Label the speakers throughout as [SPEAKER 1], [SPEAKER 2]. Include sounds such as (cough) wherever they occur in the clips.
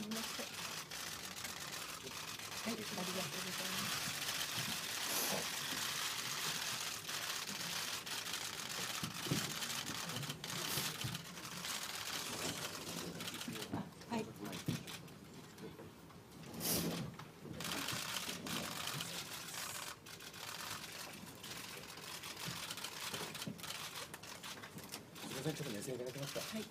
[SPEAKER 1] 上がと思います。はい、ありがとうございます。はい。
[SPEAKER 2] すみません、ちょっと目線いただけますか？
[SPEAKER 1] はい。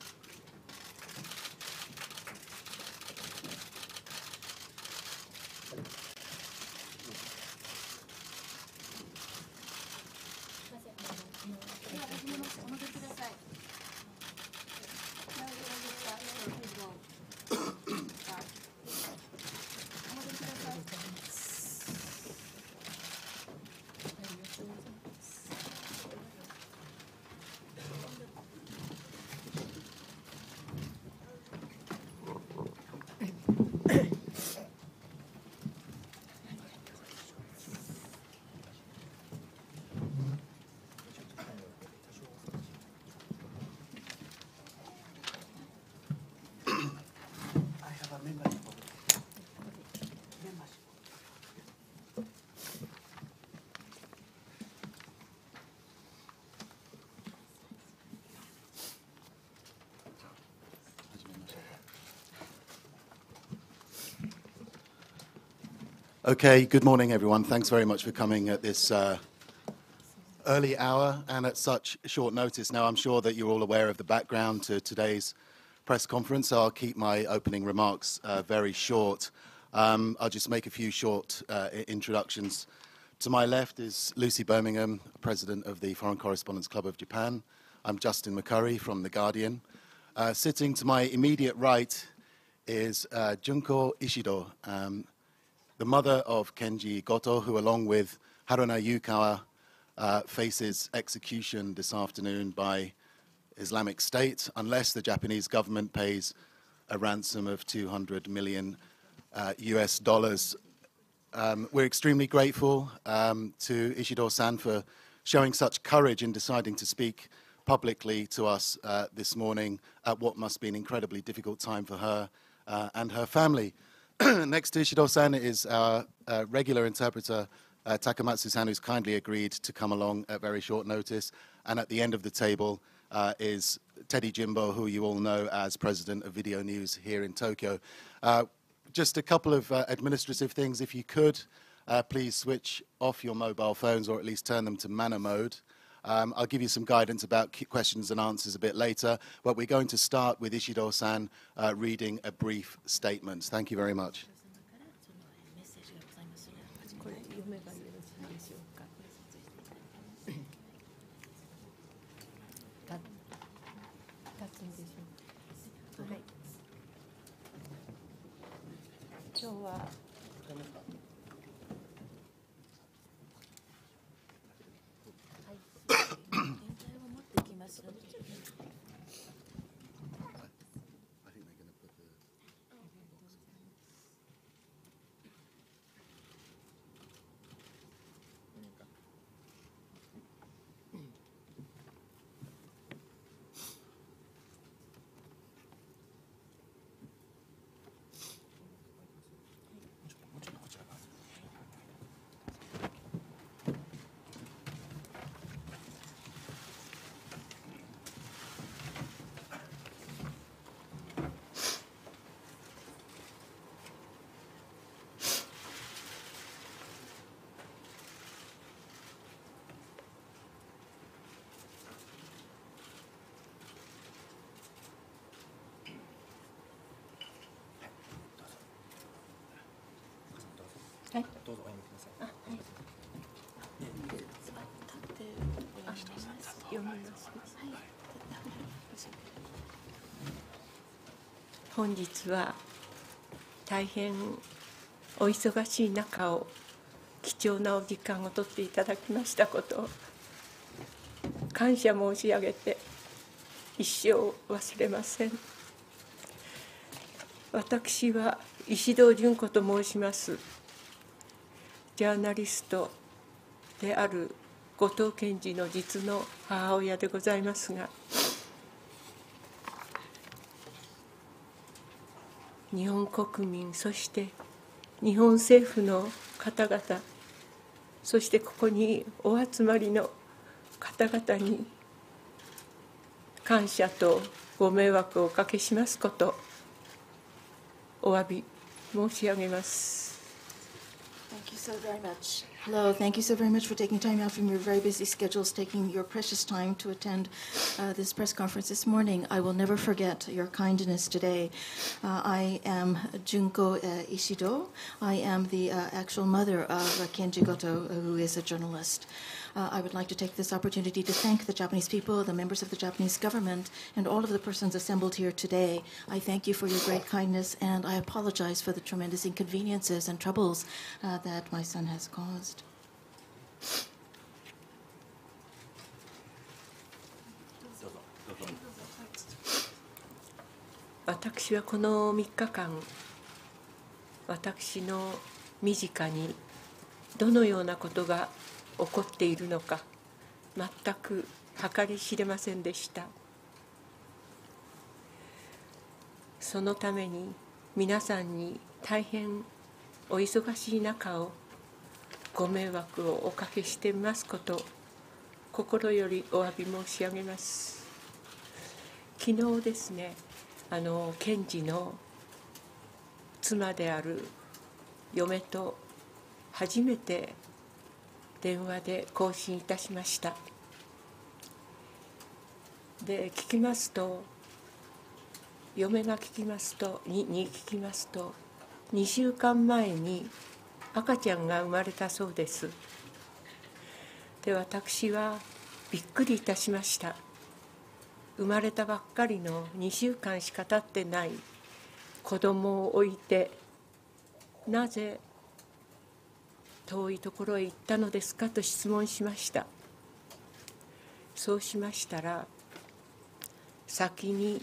[SPEAKER 2] Okay, good morning, everyone. Thanks very much for coming at this uh, early hour and at such short notice. Now, I'm sure that you're all aware of the background to today's press conference, so I'll keep my opening remarks uh, very short. Um, I'll just make a few short uh, introductions. To my left is Lucy Birmingham, President of the Foreign Correspondents Club of Japan. I'm Justin McCurry from The Guardian. Sitting to my immediate right is Junko Ishido, um, the mother of Kenji Goto, who, along with Haruna Yukawa, uh, faces execution this afternoon by Islamic State unless the Japanese government pays a ransom of 200 million uh, US dollars. Um, we're extremely grateful um, to Ishido san for showing such courage in deciding to speak publicly to us uh, this morning at what must be an incredibly difficult time for her uh, and her family. (clears throat) Next to Ishido san is our uh, regular interpreter, uh, Takamatsu san, who's kindly agreed to come along at very short notice. And at the end of the table uh, is Teddy Jimbo, who you all know as president of Video News here in Tokyo. Uh, just a couple of uh, administrative things. If you could, uh, please switch off your mobile phones or at least turn them to manner mode. Um, I'll give you some guidance about questions and answers a bit later, but we're going to start with Ishido san uh, reading a brief statement. Thank you very much. (coughs) どうぞお読みください。
[SPEAKER 1] あ、はい。立ってお願いします。読みます。はい。本日は大変お忙しい中を貴重なお時間をとっていただきましたことを感謝申し上げて一生忘れません私は石堂純子と申しますジャーナリストである後藤健二の実の母親でございますが日本国民そして日本政府の方々そしてここにお集まりの方々に感謝とご迷惑をおかけしますことお詫び申し上げます。
[SPEAKER 3] So very much. Hello, thank you so very much for taking time out from your very busy schedules, taking your precious time to attend uh, this press conference this morning. I will never forget your kindness today. Uh, I am Junko uh, Ishido. I am the uh, actual mother of uh, Kenji Goto, who is a journalist. Uh, I would like to take this opportunity to thank the Japanese people, the members of the Japanese government, and all of the persons assembled here today. I thank you for your great kindness, and I apologize for the tremendous inconveniences and troubles uh, that my son has caused.
[SPEAKER 1] 私はこの3日間私の身近にどのようなことが 起こっているのか全く計り知れませんでした。そのために皆さんに大変お忙しい中をご迷惑をおかけしてますこと心よりお詫び申し上げます。昨日ですねあの検事の妻である嫁と初めて電話で交信いたしました。で聞きますと嫁が聞きますとにに聞きますと2週間前に赤ちゃんが生まれたそうです。で私はびっくりいたしました。生まれたばっかりの2週間しか経ってない子供を置いてなぜ遠いところへ行ったのですかと質問しました。そうしましたら先に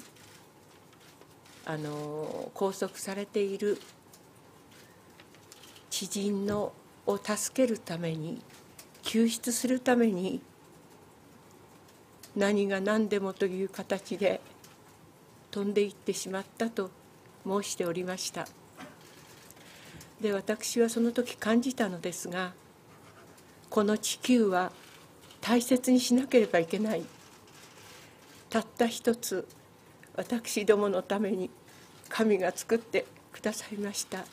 [SPEAKER 1] あの拘束されている知人のを助けるために救出するために何が何でもという形で飛んでいってしまったと申しておりました。で私はその時感じたのですがこの地球は大切にしなければいけない。たった一つ私どものために神が作ってくださいました。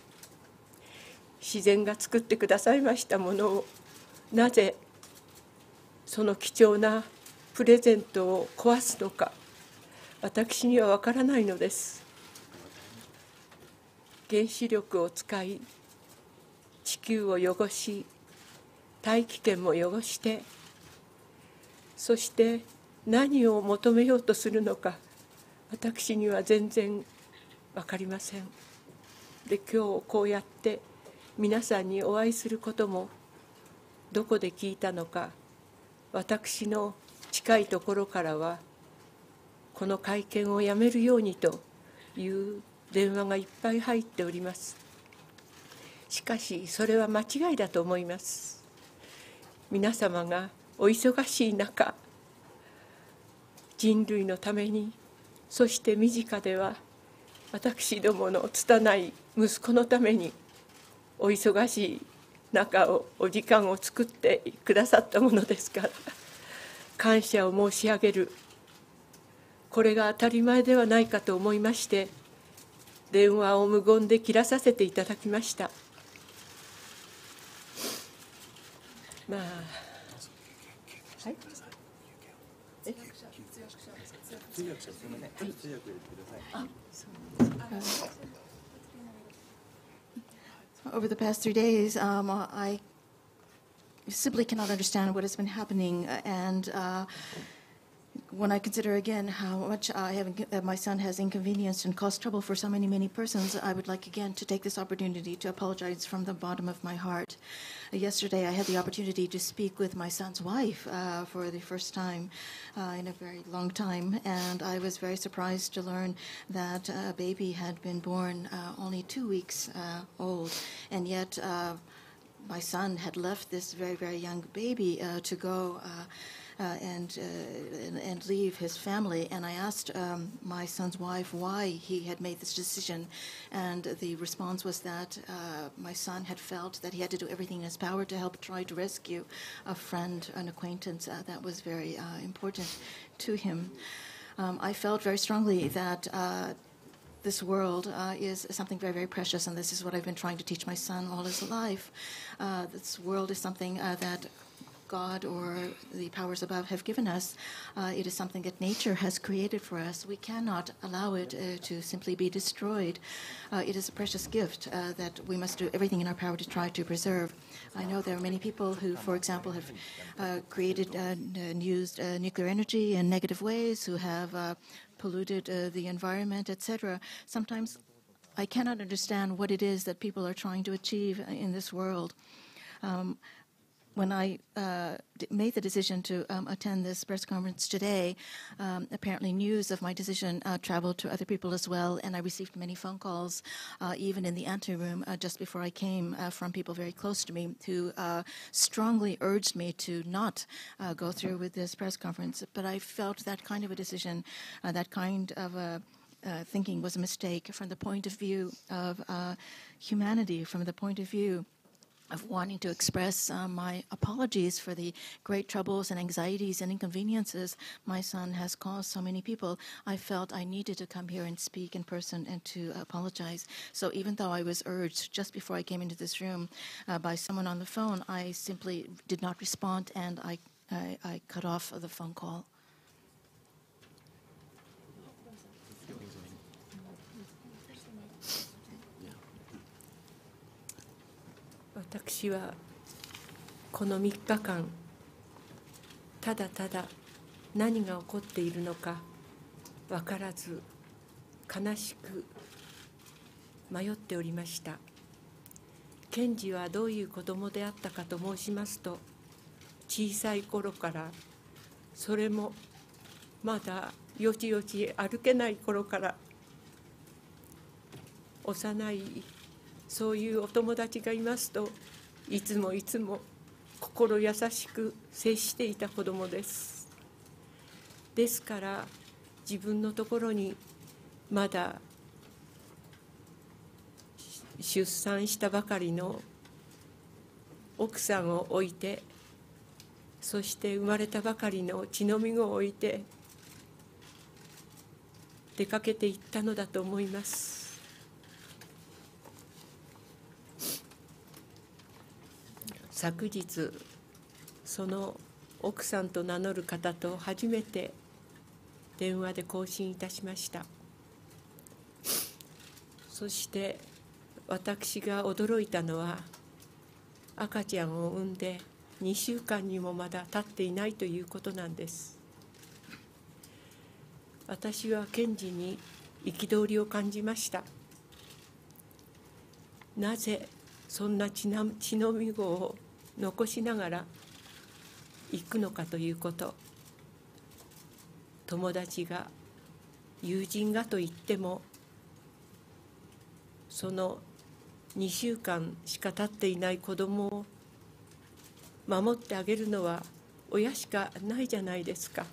[SPEAKER 1] 自然が作ってくださいましたものをなぜその貴重なプレゼントを壊すのか私には分からないのです。原子力を使い地球を汚し大気圏も汚してそして何を求めようとするのか私には全然分かりません。で今日こうやって皆さんにお会いすることもどこで聞いたのか私の近いところからはこの会見をやめるようにという電話がいっぱい入っております。しかしそれは間違いだと思います。皆様がお忙しい中人類のためにそして身近では私どもの拙い息子のためにお忙しい中をお時間を作ってくださったものですから感謝を申し上げる。これが当たり前ではないかと思いまして電話を無言で切らさせていただきましたまあはいえあそうですか
[SPEAKER 3] Over the past three days, um, I simply cannot understand what has been happening, and uh, when I consider again how much I have, uh, my son has inconvenienced and caused trouble for so many, many persons, I would like again to take this opportunity to apologize from the bottom of my heart. Uh, yesterday, I had the opportunity to speak with my son's wife uh, for the first time uh, in a very long time, and I was very surprised to learn that a baby had been born uh, only two weeks uh, old, and yet my son had left this very, very young baby uh, to go uh, uh, and, uh, and, and leave his family. And I asked um, my son's wife why he had made this decision, and the response was that uh, my son had felt that he had to do everything in his power to help try to rescue a friend, an acquaintance uh, that was very uh, important to him. Um, I felt very strongly that uh, this world uh, is something very, very precious, and this is what I've been trying to teach my son all his life. Uh, this world is something uh, that God or the powers above have given us. Uh, it is something that nature has created for us. We cannot allow it uh, to simply be destroyed. Uh, it is a precious gift that we must do everything in our power to try to preserve. I know there are many people who, for example, have created and used nuclear energy in negative ways, who have polluted uh, the environment, etc. Sometimes I cannot understand what it is that people are trying to achieve in this world. Um, when I uh, made the decision to um, attend this press conference today, um, apparently news of my decision uh, traveled to other people as well, and I received many phone calls, uh, even in the anteroom uh, just before I came, uh, from people very close to me who uh, strongly urged me to not go through with this press conference. But I felt that kind of a decision, that kind of a uh, thinking was a mistake from the point of view of uh, humanity, from the point of view of wanting to express uh, my apologies for the great troubles and anxieties and inconveniences my son has caused so many people. I felt I needed to come here and speak in person and to apologize. So even though I was urged just before I came into this room uh, by someone on the phone, I simply did not respond and I, I, I cut off the phone call.
[SPEAKER 1] 私はこの3日間ただただ何が起こっているのか分からず悲しく迷っておりました。賢治はどういう子供であったかと申しますと小さい頃からそれもまだよちよち歩けない頃から幼いそういうお友達がいますといつもいつも心優しく接していた子どもです。ですから自分のところにまだ出産したばかりの奥さんを置いてそして生まれたばかりの血のみ子を置いて出かけていったのだと思います。昨日その奥さんと名乗る方と初めて電話で交信いたしました。そして私が驚いたのは赤ちゃんを産んで2週間にもまだ経っていないということなんです。私は検事に憤りを感じました。なぜそんな血のみ子を残しながら行くのかということ。友達が友人がと言ってもその2週間しか経っていない子供を守ってあげるのは親しかないじゃないですか。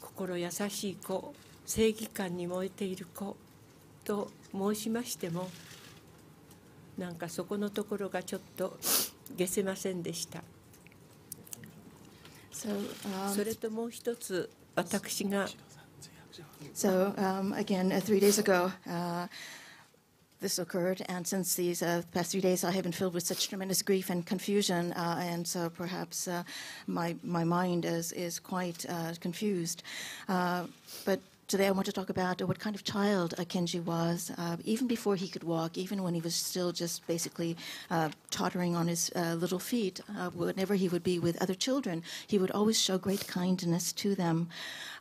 [SPEAKER 1] 心優しい子正義感に燃えている子と申しましてもなんかそこのところがちょっとげせませんでした。So, um, それともう一つ私が
[SPEAKER 3] So um, again, uh, three days ago, uh, this occurred, and since these uh, past three days, I have been filled with such tremendous grief and confusion, uh, and so perhaps uh, my my mind is is quite uh, confused. but Today, I want to talk about what kind of child uh, Kenji was, uh, even before he could walk, even when he was still just basically uh, tottering on his uh, little feet. Uh, whenever he would be with other children, he would always show great kindness to them.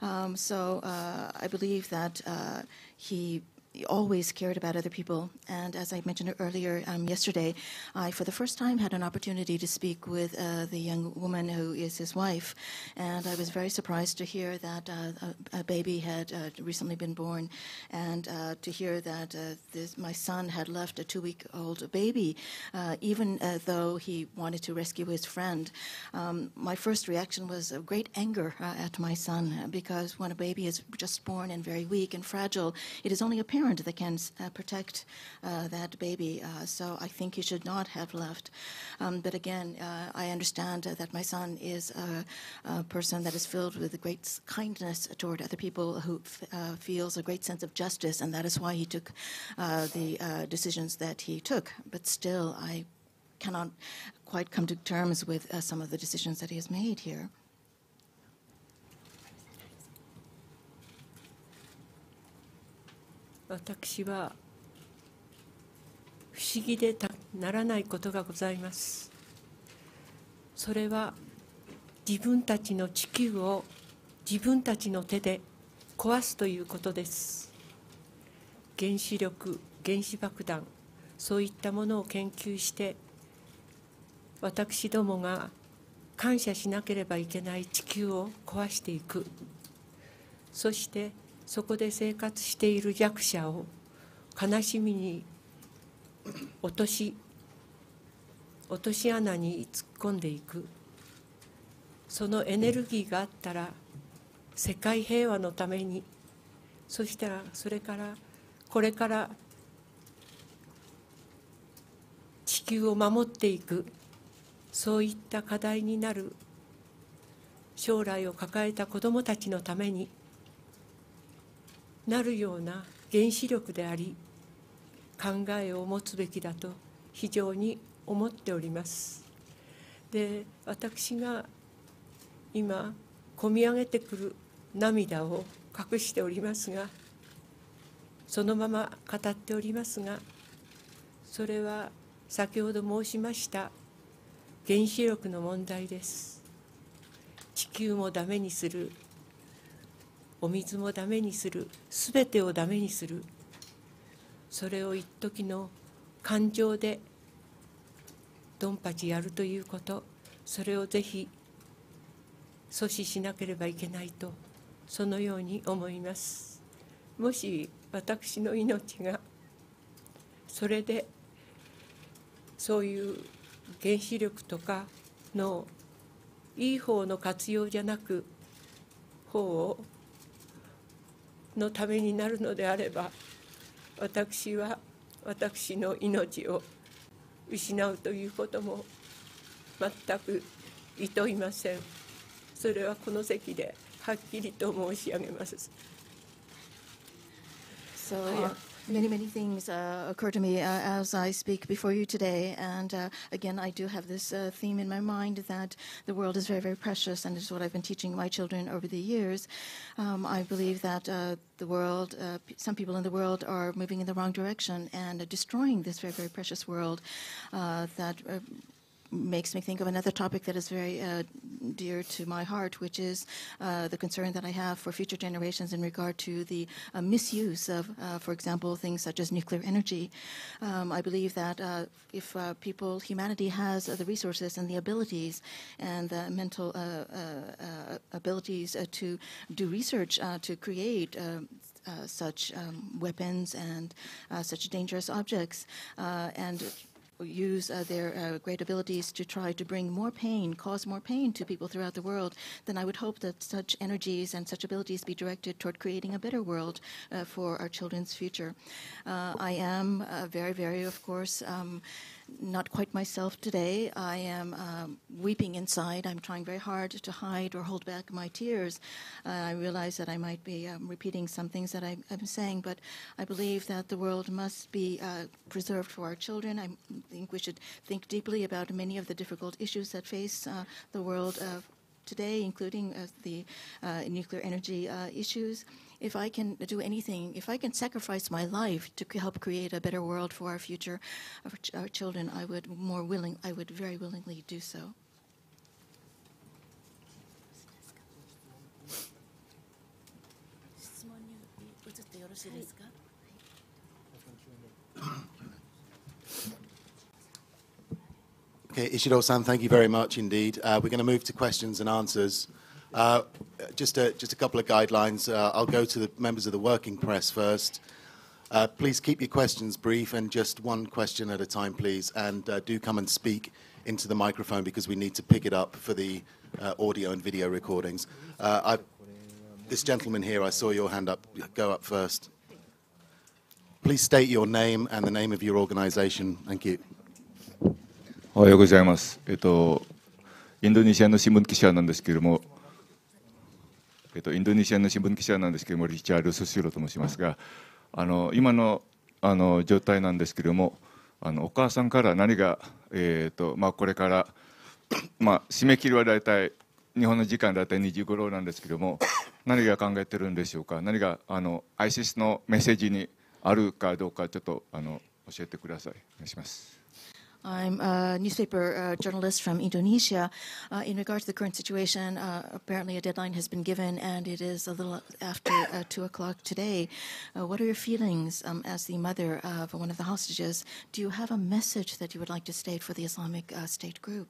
[SPEAKER 3] Um, so uh, I believe that he always cared about other people. And as I mentioned earlier, um, yesterday, I, for the first time, had an opportunity to speak with uh, the young woman who is his wife. And I was very surprised to hear that uh, a, a, baby had uh, recently been born, and uh, to hear that uh, this, my son had left a two week old baby, uh, even though he wanted to rescue his friend. Um, my first reaction was of great anger at my son because when a baby is just born and very weak and fragile, it is only a parent parent that can uh, protect uh, that baby. Uh, so I think he should not have left. Um, but again, uh, I understand that my son is a, a, person that is filled with great kindness toward other people who uh, feels a great sense of justice, and that is why he took the decisions that he took. But still, I cannot quite come to terms with some of the decisions that he has made here.
[SPEAKER 1] 私は不思議でならないことがございます。それは自分たちの地球を自分たちの手で壊すということです。原子力原子爆弾そういったものを研究して私どもが感謝しなければいけない地球を壊していく。そしてそこで生活している弱者を悲しみに落とし落とし穴に突っ込んでいく。そのエネルギーがあったら世界平和のために。そしたらそれからこれから地球を守っていく。そういった課題になる。将来を抱えた子どもたちのために。なるような原子力であり考えを持つべきだと非常に思っております。で私が今こみ上げてくる涙を隠しておりますがそのまま語っておりますがそれは先ほど申しました原子力の問題です。地球もダメにするお水もダメにする。すべてをダメにする。それを一時の感情でドンパチやるということ。それをぜひ阻止しなければいけないと。そのように思います。もし私の命がそれでそういう原子力とかのいい方の活用じゃなく方をのためになるのであれば私は私の命を失うということも全くいといませんそれはこの席ではっきりと申し上げます。
[SPEAKER 3] Many, many things uh, occur to me uh, as I speak before you today. And uh, again, I do have this uh, theme in my mind that the world is very, very precious, and it's what I've been teaching my children over the years. Um, I believe that uh, the world, uh, some people in the world are moving in the wrong direction and destroying this very, very precious world that makes me think of another topic that is very uh, dear to my heart, which is uh, the concern that I have for future generations in regard to the uh, misuse of, uh, for example, things such as nuclear energy. Um, I believe that uh, if uh, people, humanity has the resources and the abilities and the mental abilities to do research to create. Such um, weapons and such dangerous objects, and use uh, their uh, great abilities to try to bring more pain, cause more pain to people throughout the world, then I would hope that such energies and such abilities be directed toward creating a better world uh, for our children's future. I am very, very, of course, um, not quite myself today. I am um, weeping inside. I'm trying very hard to hide or hold back my tears. Uh, I realize that I might be um, repeating some things that I, am saying, but I believe that the world must be uh, preserved for our children. I think we should think deeply about many of the difficult issues that face uh, the world today, including uh, the uh, nuclear energy uh, issues if I can do anything, if I can sacrifice my life to help create a better world for our future, our, ch our children, I would more willing, I would very willingly do so.
[SPEAKER 2] Okay, Ishido-san. thank you very much indeed. Uh, we're going to move to questions and answers. Uh, just, a, just a couple of guidelines. Uh, I'll go to the members of the working press first. Uh, please keep your questions brief and just one question at a time, please. And uh, do come and speak into the microphone because we need to pick it up for the uh, audio and video recordings. Uh, I, this gentleman here, I saw your hand up. Go up first. Please state your name and the name of your organization. Thank you.
[SPEAKER 4] おはようございます。えっと、インドネシアの新聞記者なんですけれども、えっ と、インドネシアの新聞記者なんですけれども、リチャード・ソシロと申しますが、あの今のあの状態なんですけれども、あのお母さんから何が、えっとまあ、これから、(coughs) まあ、締め切りは大体、日本の時間大体2時頃なんですけれども、(coughs) 何が考えてるんでしょうか、何があの ISIS のメッセージにあるかどうか、ちょっとあの教えてください。お願いします。
[SPEAKER 3] I'm a newspaper uh, journalist from Indonesia. Uh, in regard to the current situation, uh, apparently a deadline has been given, and it is a little after uh, 2 o'clock today. Uh, what are your feelings um, as the mother of one of the hostages? Do you have a message that you would like to state for the Islamic uh, State group?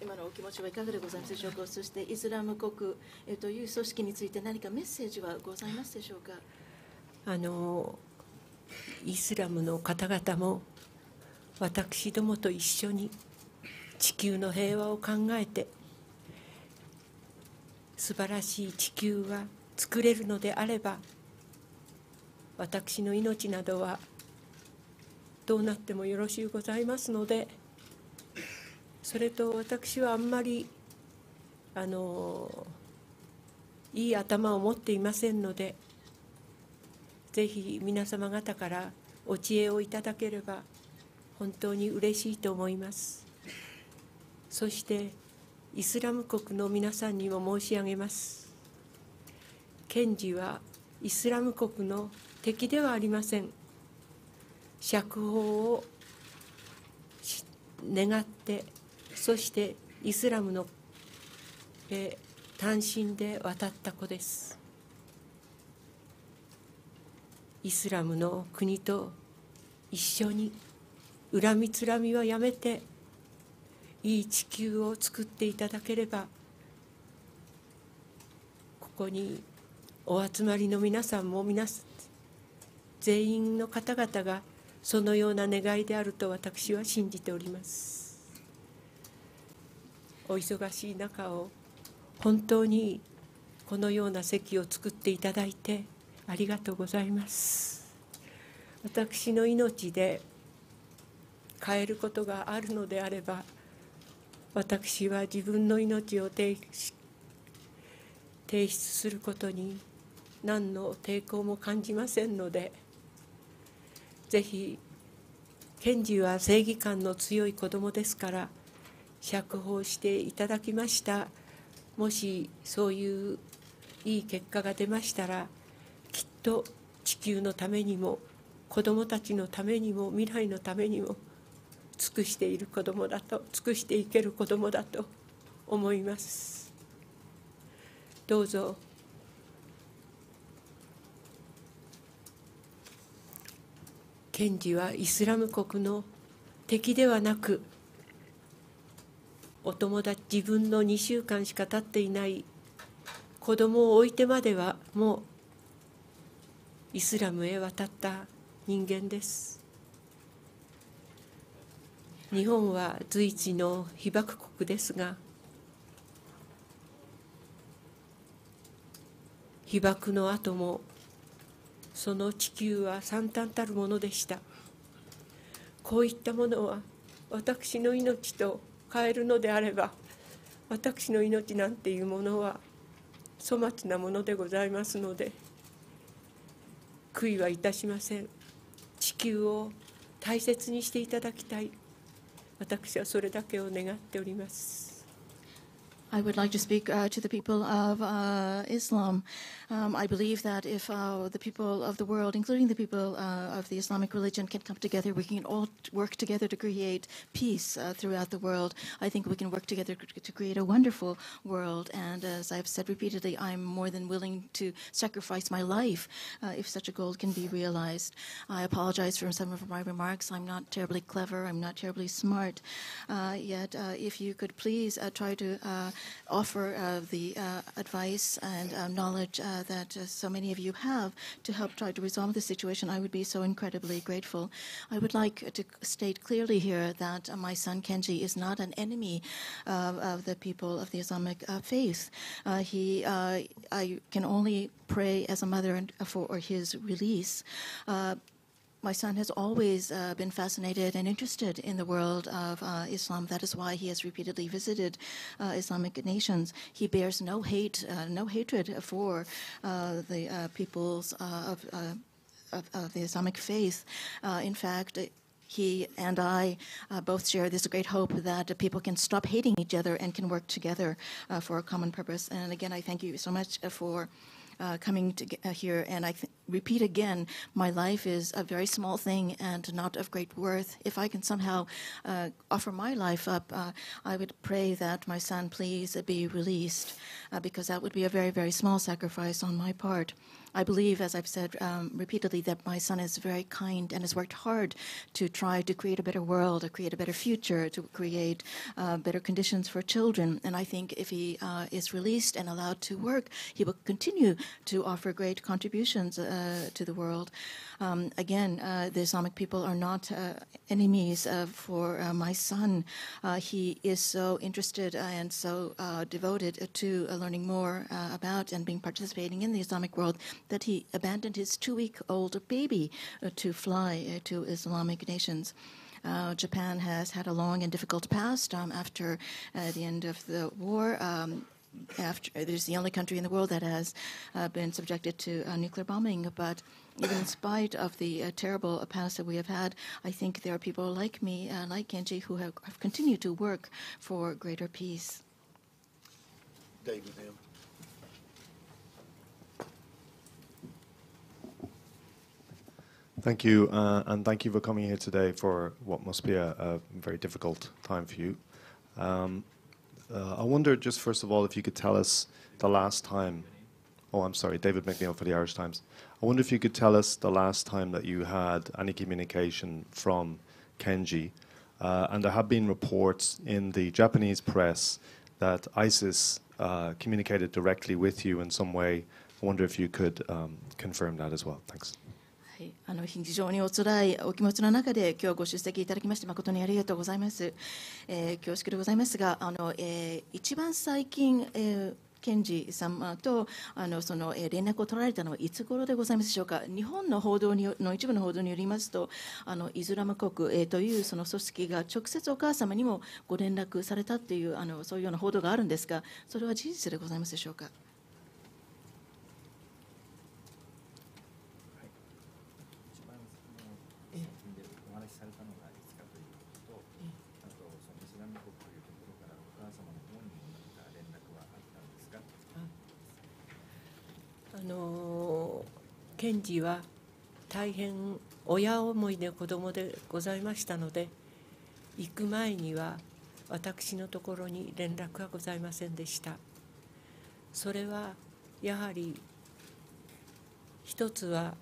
[SPEAKER 3] 今。のお気持ちはいかがでございますでしょうか。そしてイスラム国えという組織について何かメッセージはございますでしょうか。
[SPEAKER 1] あのイスラムの方々も私どもと一緒に地球の平和を考えて素晴らしい地球が作れるのであれば私の命などはどうなってもよろしゅうございますのでそれと私はあんまりあのいい頭を持っていませんのでぜひ皆様方からお知恵をいただければ本当に嬉しいと思います。そしてイスラム国の皆さんにも申し上げます。検事はイスラム国の敵ではありません。釈放を願ってそしてイスラムのえ単身で渡った子です。イスラムの国と一緒に恨みつらみはやめていい地球を作っていただければここにお集まりの皆さんも皆さん全員の方々がそのような願いであると私は信じております。お忙しい中を本当にこのような席を作っていただいてありがとうございます。私の命で変えることがあるのであれば私は自分の命を提し提出することに何の抵抗も感じませんのでぜひ検事は正義感の強い子どもですから釈放していただきました。もしそういういい結果が出ましたらきっと地球のためにも子どもたちのためにも未来のためにも尽くしている子どもだと尽くしていける子どもだと思います。どうぞ。検事はイスラム国の敵ではなくお友達自分の2週間しか経っていない子供を置いてまではもうイスラムへ渡った人間です。日本は随一の被爆国ですが被爆の後もその地球は惨憺たるものでした。こういったものは私の命と変えるのであれば私の命なんていうものは粗末なものでございますので悔いはいたしません。地球を大切にしていただきたい。私はそれだけを願っております。
[SPEAKER 3] I would like to speak uh, to the people of uh, Islam. Um, I believe that if uh, the people of the world, including the people uh, of the Islamic religion, can come together, we can all work together to create peace uh, throughout the world. I think we can work together to create a wonderful world. And as I've said repeatedly, I'm more than willing to sacrifice my life uh, if such a goal can be realized. I apologize for some of my remarks. I'm not terribly clever. I'm not terribly smart. yet, if you could please try to offer uh, the uh, advice and uh, that so many of you have to help try to resolve the situation, I would be so incredibly grateful. I would like uh, to state clearly here that uh, my son Kenji is not an enemy of the people of the Islamic uh, faith. he, I can only pray as a mother for his release my son has always uh, been fascinated and interested in the world of uh, Islam. That is why he has repeatedly visited uh, Islamic nations. He bears no hate, uh, no hatred for uh, the uh, peoples of, of, of, the Islamic faith. in fact, he and I uh, both share this great hope that uh, people can stop hating each other and can work together uh, for a common purpose. And again, I thank you so much for coming to, here. And I repeat again, my life is a very small thing and not of great worth. If I can somehow uh, offer my life up, uh, I would pray that my son please be released, uh, because that would be a very, very small sacrifice on my part. I believe, as I've said um, repeatedly, that my son is very kind and has worked hard to try to create a better world, to create a better future, to create uh, better conditions for children. And I think if he uh, is released and allowed to work, he will continue to offer great contributions uh, to the world. Um, again, uh, the Islamic people are not uh, enemies uh, for my son. he is so interested and so devoted to learning more about and being participating in the Islamic world that he abandoned his two-week-old baby to fly to Islamic nations. Uh, Japan has had a long and difficult past um, after uh, the end of the war. Um, after there's the only country in the world that has uh, been subjected to nuclear bombing, but even in spite of the uh, terrible past that we have had, I think there are people like me, uh, like Kenji, who have, have, continued to work for greater peace.
[SPEAKER 2] David Neal.
[SPEAKER 5] Thank you, uh, and thank you for coming here today for what must be a, a very difficult time for you. Um, uh, I wonder, just first of all, if you could tell us the last time. Oh, I'm sorry, David McNeil for the Irish Times. I wonder if you could tell us the last time that you had any communication from Kenji. Uh, and there have been reports in the Japanese press that ISIS uh, communicated directly with you in some way. I wonder if you could um, confirm that as well. Thanks.
[SPEAKER 3] はい、あの非常にお辛いお気持ちの中で今日ご出席いただきまして誠にありがとうございます。えー、恐縮でございますが、あの、えー、一番最近、えー検事様とあのそのえ連絡を取られたのはいつ頃でございますでしょうか。日本の報道にの一部の報道によりますと、あのイスラム国、えー、というその組織が直接お母様にもご連絡されたというあのそういうような報道があるんですが、それは事実でございますでしょうか？
[SPEAKER 1] の賢治は大変親思いの子供でございましたので行く前には私のところに連絡はございませんでした。それはやはり一つは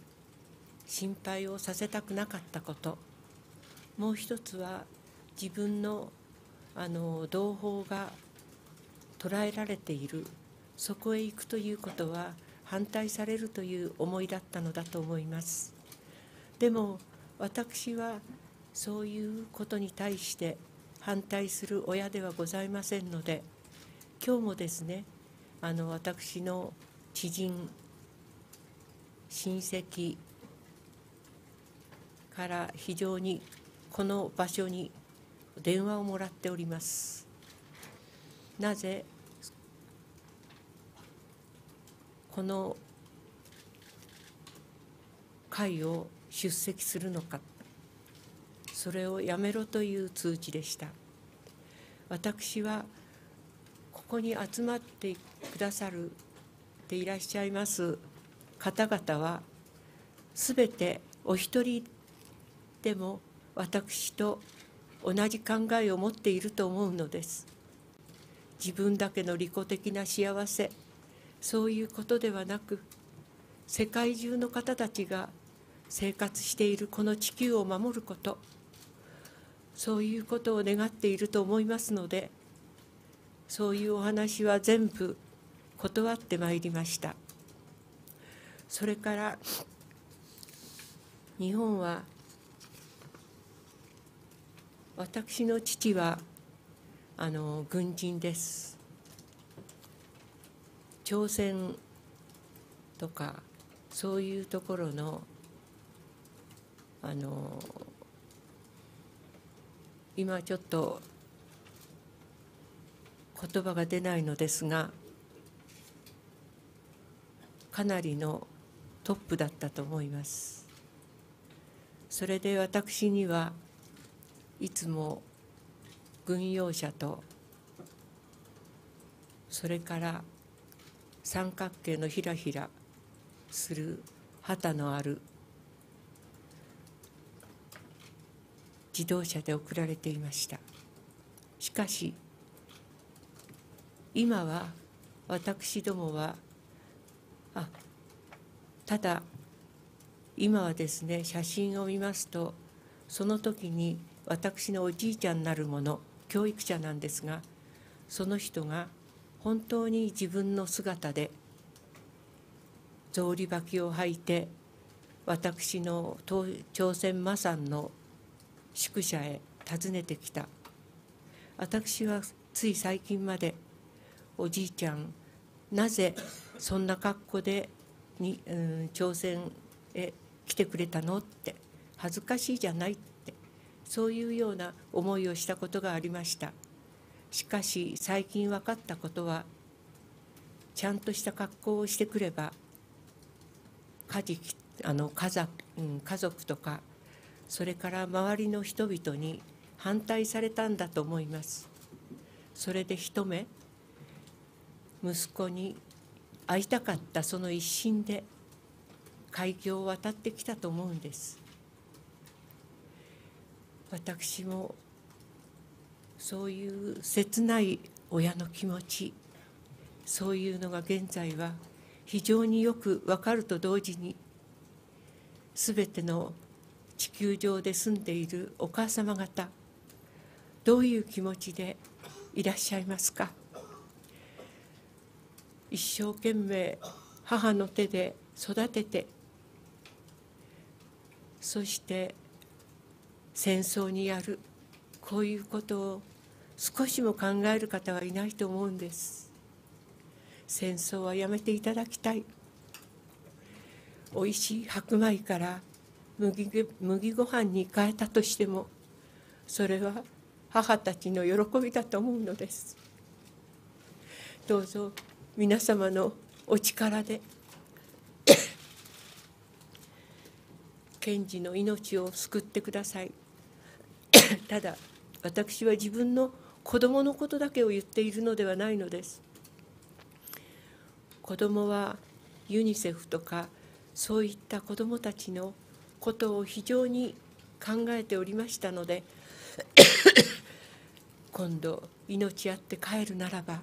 [SPEAKER 1] 心配をさせたくなかったこと。もう一つは自分のあの同胞が捉えられている。そこへ行くということは反対されるという思いだったのだと思います。でも私はそういうことに対して反対する親ではございませんので今日もですねあの私の知人親戚から非常にこの場所に電話をもらっております。なぜこの会を出席するのか。それをやめろという通知でした。私はここに集まってくださるでいらっしゃいます方々はすべてお一人でも私と同じ考えを持っていると思うのです。自分だけの利己的な幸せそういうことではなく世界中の方たちが生活しているこの地球を守ることそういうことを願っていると思いますのでそういうお話は全部断ってまいりました。それから日本は私の父はあの軍人です。朝鮮とかそういうところのあの今ちょっと言葉が出ないのですがかなりのトップだったと思います。それで私にはいつも軍用車とそれから三角形のひらひらする旗のある自動車で送られていました。しかし今は私どもはあただ今はですね写真を見ますとその時に私のおじいちゃんなるもの教育者なんですがその人が本当に自分の姿で草履履きを履いて私の朝鮮魔山の宿舎へ訪ねてきた。私はつい最近までおじいちゃんなぜそんな格好でに、うん、朝鮮へ来てくれたのって恥ずかしいじゃないってそういうような思いをしたことがありました。しかし最近分かったことはちゃんとした格好をしてくれば家事あの家族,、家族とかそれから周りの人々に反対されたんだと思います。それで一目息子に会いたかったその一心で海峡を渡ってきたと思うんです。私もそういう切ない親の気持ちそういうのが現在は非常によくわかると同時に全ての地球上で住んでいるお母様方どういう気持ちでいらっしゃいますか？一生懸命母の手で育ててそして戦争にやるこういうことを少しも考える方はいないと思うんです。戦争はやめていただきたい。おいしい白米から麦麦ご飯に変えたとしてもそれは母たちの喜びだと思うのです。どうぞ皆様のお力で (coughs) 賢治の命を救ってください。(coughs) ただ私は自分の子供のことだけを言っているのではないのです。子供はユニセフとかそういった子どもたちのことを非常に考えておりましたので (coughs) 今度命あって帰るならば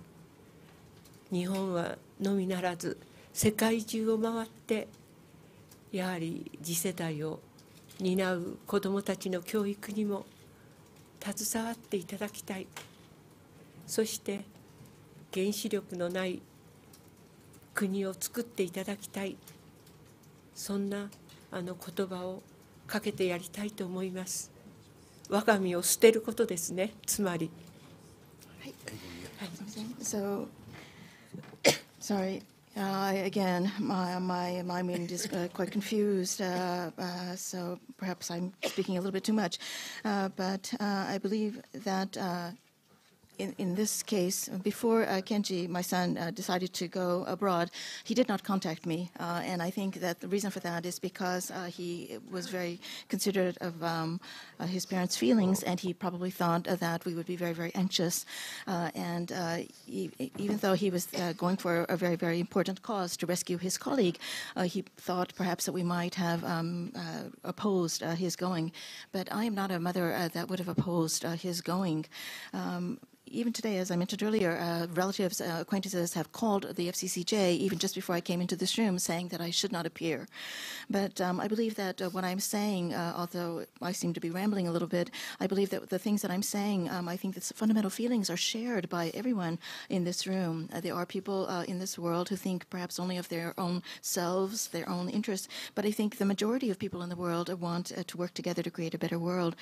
[SPEAKER 1] 日本はのみならず世界中を回ってやはり次世代を担う子どもたちの教育にも携わっていただきたい。そして原子力のない国を作っていただきたいそんなあの言葉をかけてやりたいと思います我が身を捨てることですねつまりはい、
[SPEAKER 3] はい、so Sorry. Uh, again, my, my, my mind is uh, quite confused, uh, uh, so perhaps I'm speaking a little bit too much. Uh, but uh, I believe that in, in this case, before uh, Kenji, my son, uh, decided to go abroad, he did not contact me. Uh, and I think that the reason for that is because uh, he was very considerate of um, uh, his parents' feelings, and he probably thought uh, that we would be very, very anxious. And even though he was going for a very, very important cause to rescue his colleague, he thought perhaps that we might have um, opposed his going. But I am not a mother that would have opposed his going. Um, even today, as I mentioned earlier, uh, relatives, uh, acquaintances have called the FCCJ even just before I came into this room, saying that I should not appear. But um, I believe that uh, what I'm saying, uh, although I seem to be rambling a little bit, I believe that the things that I'm saying, um, I think that fundamental feelings are shared by everyone in this room. Uh, there are people uh, in this world who think perhaps only of their own selves, their own interests, but I think the majority of people in the world want to work together to create a better world.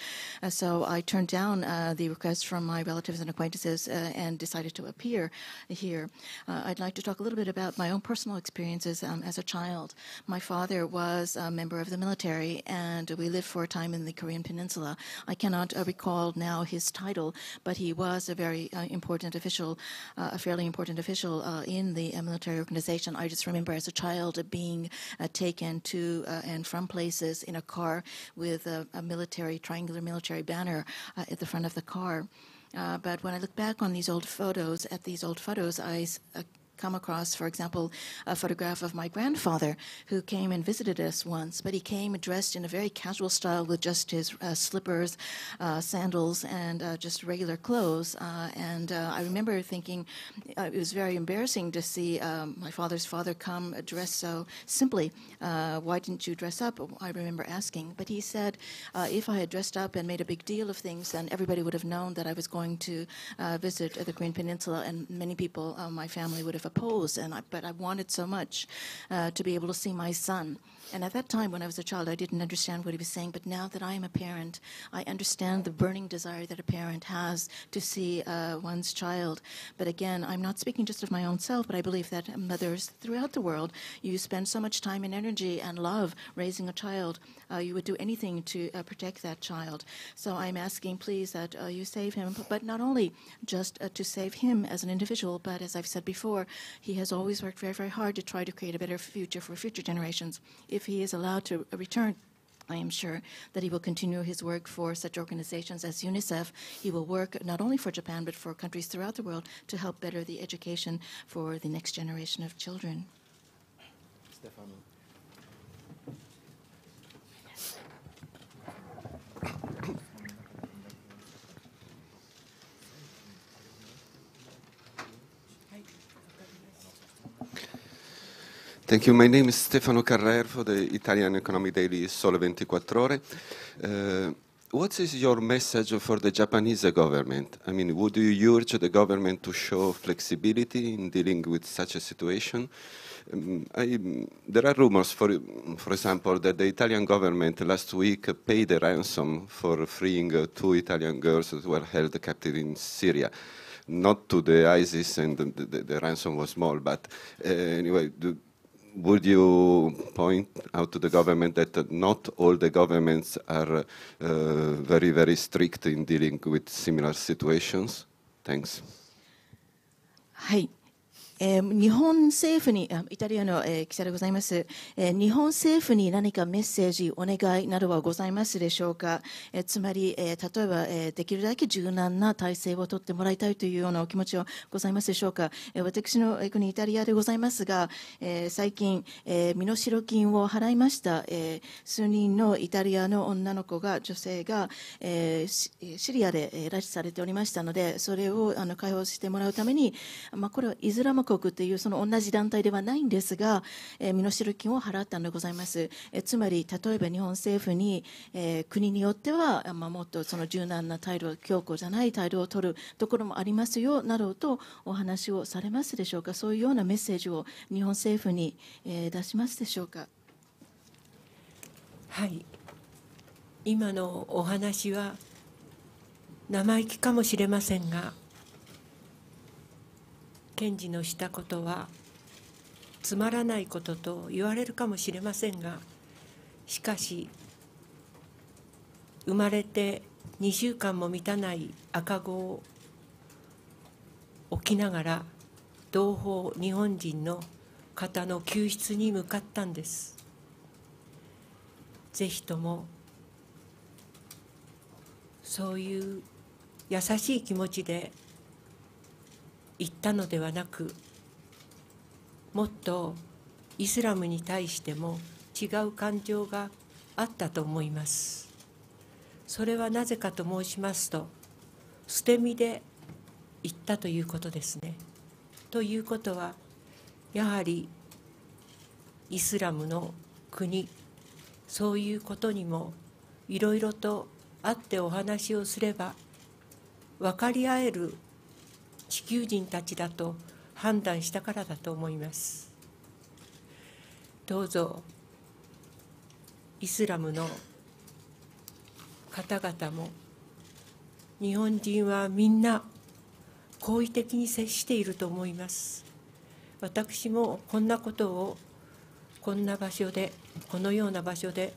[SPEAKER 3] So I turned down the request from my relatives and acquaintances uh, and decided to appear here. Uh, I'd like to talk a little bit about my own personal experiences um, as a child. My father was a member of the military, and we lived for a time in the Korean Peninsula. I cannot uh, recall now his title, but he was a very important official, a fairly important official in the military organization. I just remember as a child being taken to and from places in a car with a, a military, triangular military banner uh, at the front of the car. Uh, but when I look back on these old photos, at these old photos, I uh, come across, for example, a photograph of my grandfather who came and visited us once, but he came dressed in a very casual style with just his uh, slippers, uh, sandals, and uh, just regular clothes. Uh, and uh, I remember thinking uh, it was very embarrassing to see um, my father's father come dressed so simply. Why didn't you dress up? I remember asking. But he said if I had dressed up and made a big deal of things, then everybody would have known that I was going to visit the Korean Peninsula, and many people, my family, would have opposed. And I, but I wanted so much uh, to be able to see my son. And at that time, when I was a child, I didn't understand what he was saying. But now that I am a parent, I understand the burning desire that a parent has to see uh, one's child. But again, I'm not speaking just of my own self, but I believe that mothers throughout the world, you spend so much time and energy and love raising a child. Uh, you would do anything to uh, protect that child. So I'm asking, please, that uh, you save him. But not only just uh, to save him as an individual, but as I've said before, he has always worked very, very hard to try to create a better future for future generations. If he is allowed to return, I am sure that he will continue his work for such organizations as UNICEF. He will work not only for Japan, but for countries throughout the world to help better the education for the next generation of children.
[SPEAKER 2] Stefano.
[SPEAKER 6] Thank you. My name is Stefano Carrer for the Italian Economic Daily Sole 24 Ore. Uh, what is your message for the Japanese government? I mean, would you urge the government to show flexibility in dealing with such a situation? Um, I, there are rumors, for, for example, that the Italian government last week paid a ransom for freeing uh, two Italian girls that were held captive in Syria not to the ISIS, and the, the, the ransom was small. But uh, anyway, do, would you point out to the government that not all the governments are uh, very, very strict in dealing with similar situations? Thanks.
[SPEAKER 3] はい。えー日本政府に、あイタリアの、えー記者でございます、えー日本政府に何かメッセージ、お願いなどはございますでしょうか、えーつまり、えー例えば、えーできるだけ柔軟な体制を取ってもらいたいというようなお気持ちはございますでしょうか、えー私の国イタリアでございますが、えー最近、えー身代金を払いました、えー数人のイタリアの女の子が、女性が、えーシリアで拉致されておりましたので、それをあの解放してもらうために、まあ、これはイスラム国というその同じ団体ではないんですが、え身代金を払ったのでございます。えつまり、例えば日本政府に、え国によっては、まあ、もっとその柔軟な態度、強固じゃない態度を取るところもありますよなどとお話をされますでしょうか、そういうようなメッセージを日本政府に、え出しますでしょうか。
[SPEAKER 1] はい今のお話は生意気かもしれませんが検事のしたことはつまらないことと言われるかもしれませんがしかし生まれて2週間も満たない赤子を起きながら同胞日本人の方の救出に向かったんです。ぜひともそういう優しい気持ちで言ったのではなくもっとイスラムに対しても違う感情があったと思います。それはなぜかと申しますと捨て身で言ったということですね。ということはやはりイスラムの国そういうことにもいろいろと会ってお話をすれば分かり合える地球人たちだと判断したからだと思います。どうぞイスラムの方々も日本人はみんな好意的に接していると思います。私もこんなことをこんな場所でこのような場所で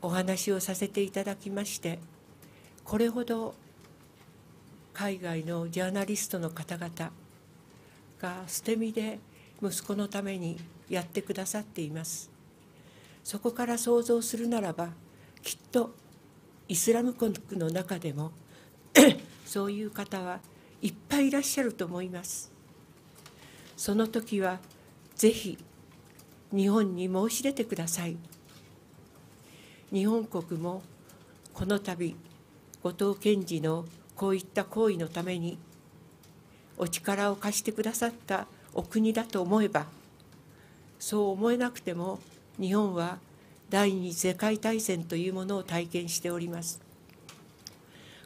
[SPEAKER 1] お話をさせていただきましてこれほど海外のジャーナリストの方々が捨て身で息子のためにやってくださっています。そこから想像するならばきっとイスラム国の中でも (clears throat) そういう方はいっぱいいらっしゃると思います。その時はぜひ日本に申し出てください。日本国もこの度後藤健二のこういった行為のためにお力を貸してくださったお国だと思えばそう思えなくても日本は第二次世界大戦というものを体験しております。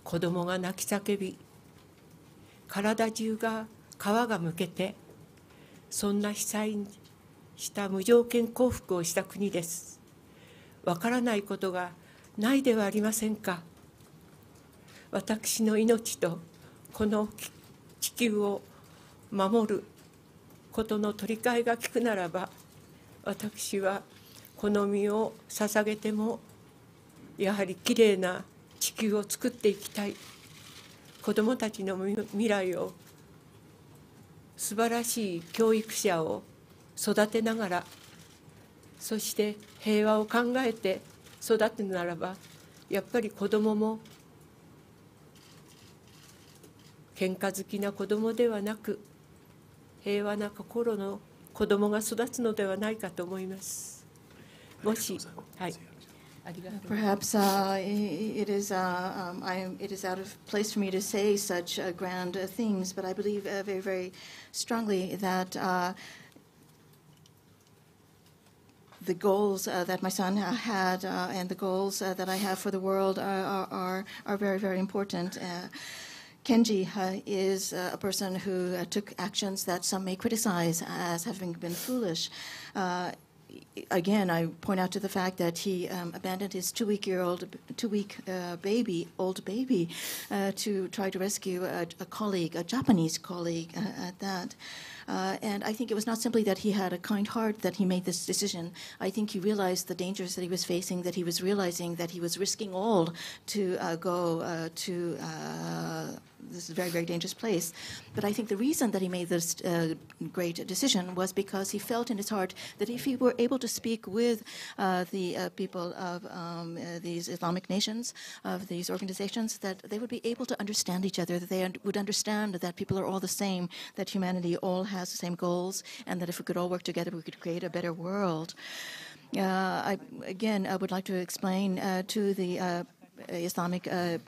[SPEAKER 1] 子供が泣き叫び体中が皮がむけてそんな被災した無条件降伏をした国です。わからないことがないではありませんか。私の命とこの地球を守ることの取り替えが利くならば私はこの身を捧げてもやはりきれいな地球を作っていきたい。子どもたちの未来を素晴らしい教育者を育てながらそして平和を考えて育てるならばやっぱり子どもも喧嘩好きな子どもではなく平和な心の子どもが育つのではないかと思います。もし、はい。
[SPEAKER 3] Perhaps uh, it is uh, um, I am, it is out of place for me to say such uh, grand uh, things, but I believe uh, very very strongly that uh, the goals uh, that my son had uh, and the goals uh, that I have for the world are are, are very very important. Uh, Kenji uh, is uh, a person who uh, took actions that some may criticize as having been foolish again, I point out to the fact that he um, abandoned his two-week-year-old, two-week uh, baby, old baby, uh, to try to rescue a, a, colleague, a Japanese colleague uh, at that. Uh, and I think it was not simply that he had a kind heart that he made this decision. I think he realized the dangers that he was facing, that he was realizing that he was risking all to uh, go uh, to this is a very, very dangerous place. But I think the reason that he made this uh, great decision was because he felt in his heart that if he were able to speak with uh, the uh, people of um, uh, these Islamic nations, of these organizations, that they would be able to understand each other, that they would understand that people are all the same, that humanity all has the same goals, and that if we could all work together, we could create a better world. Uh, I, again, I would like to explain uh, to the Islamic uh,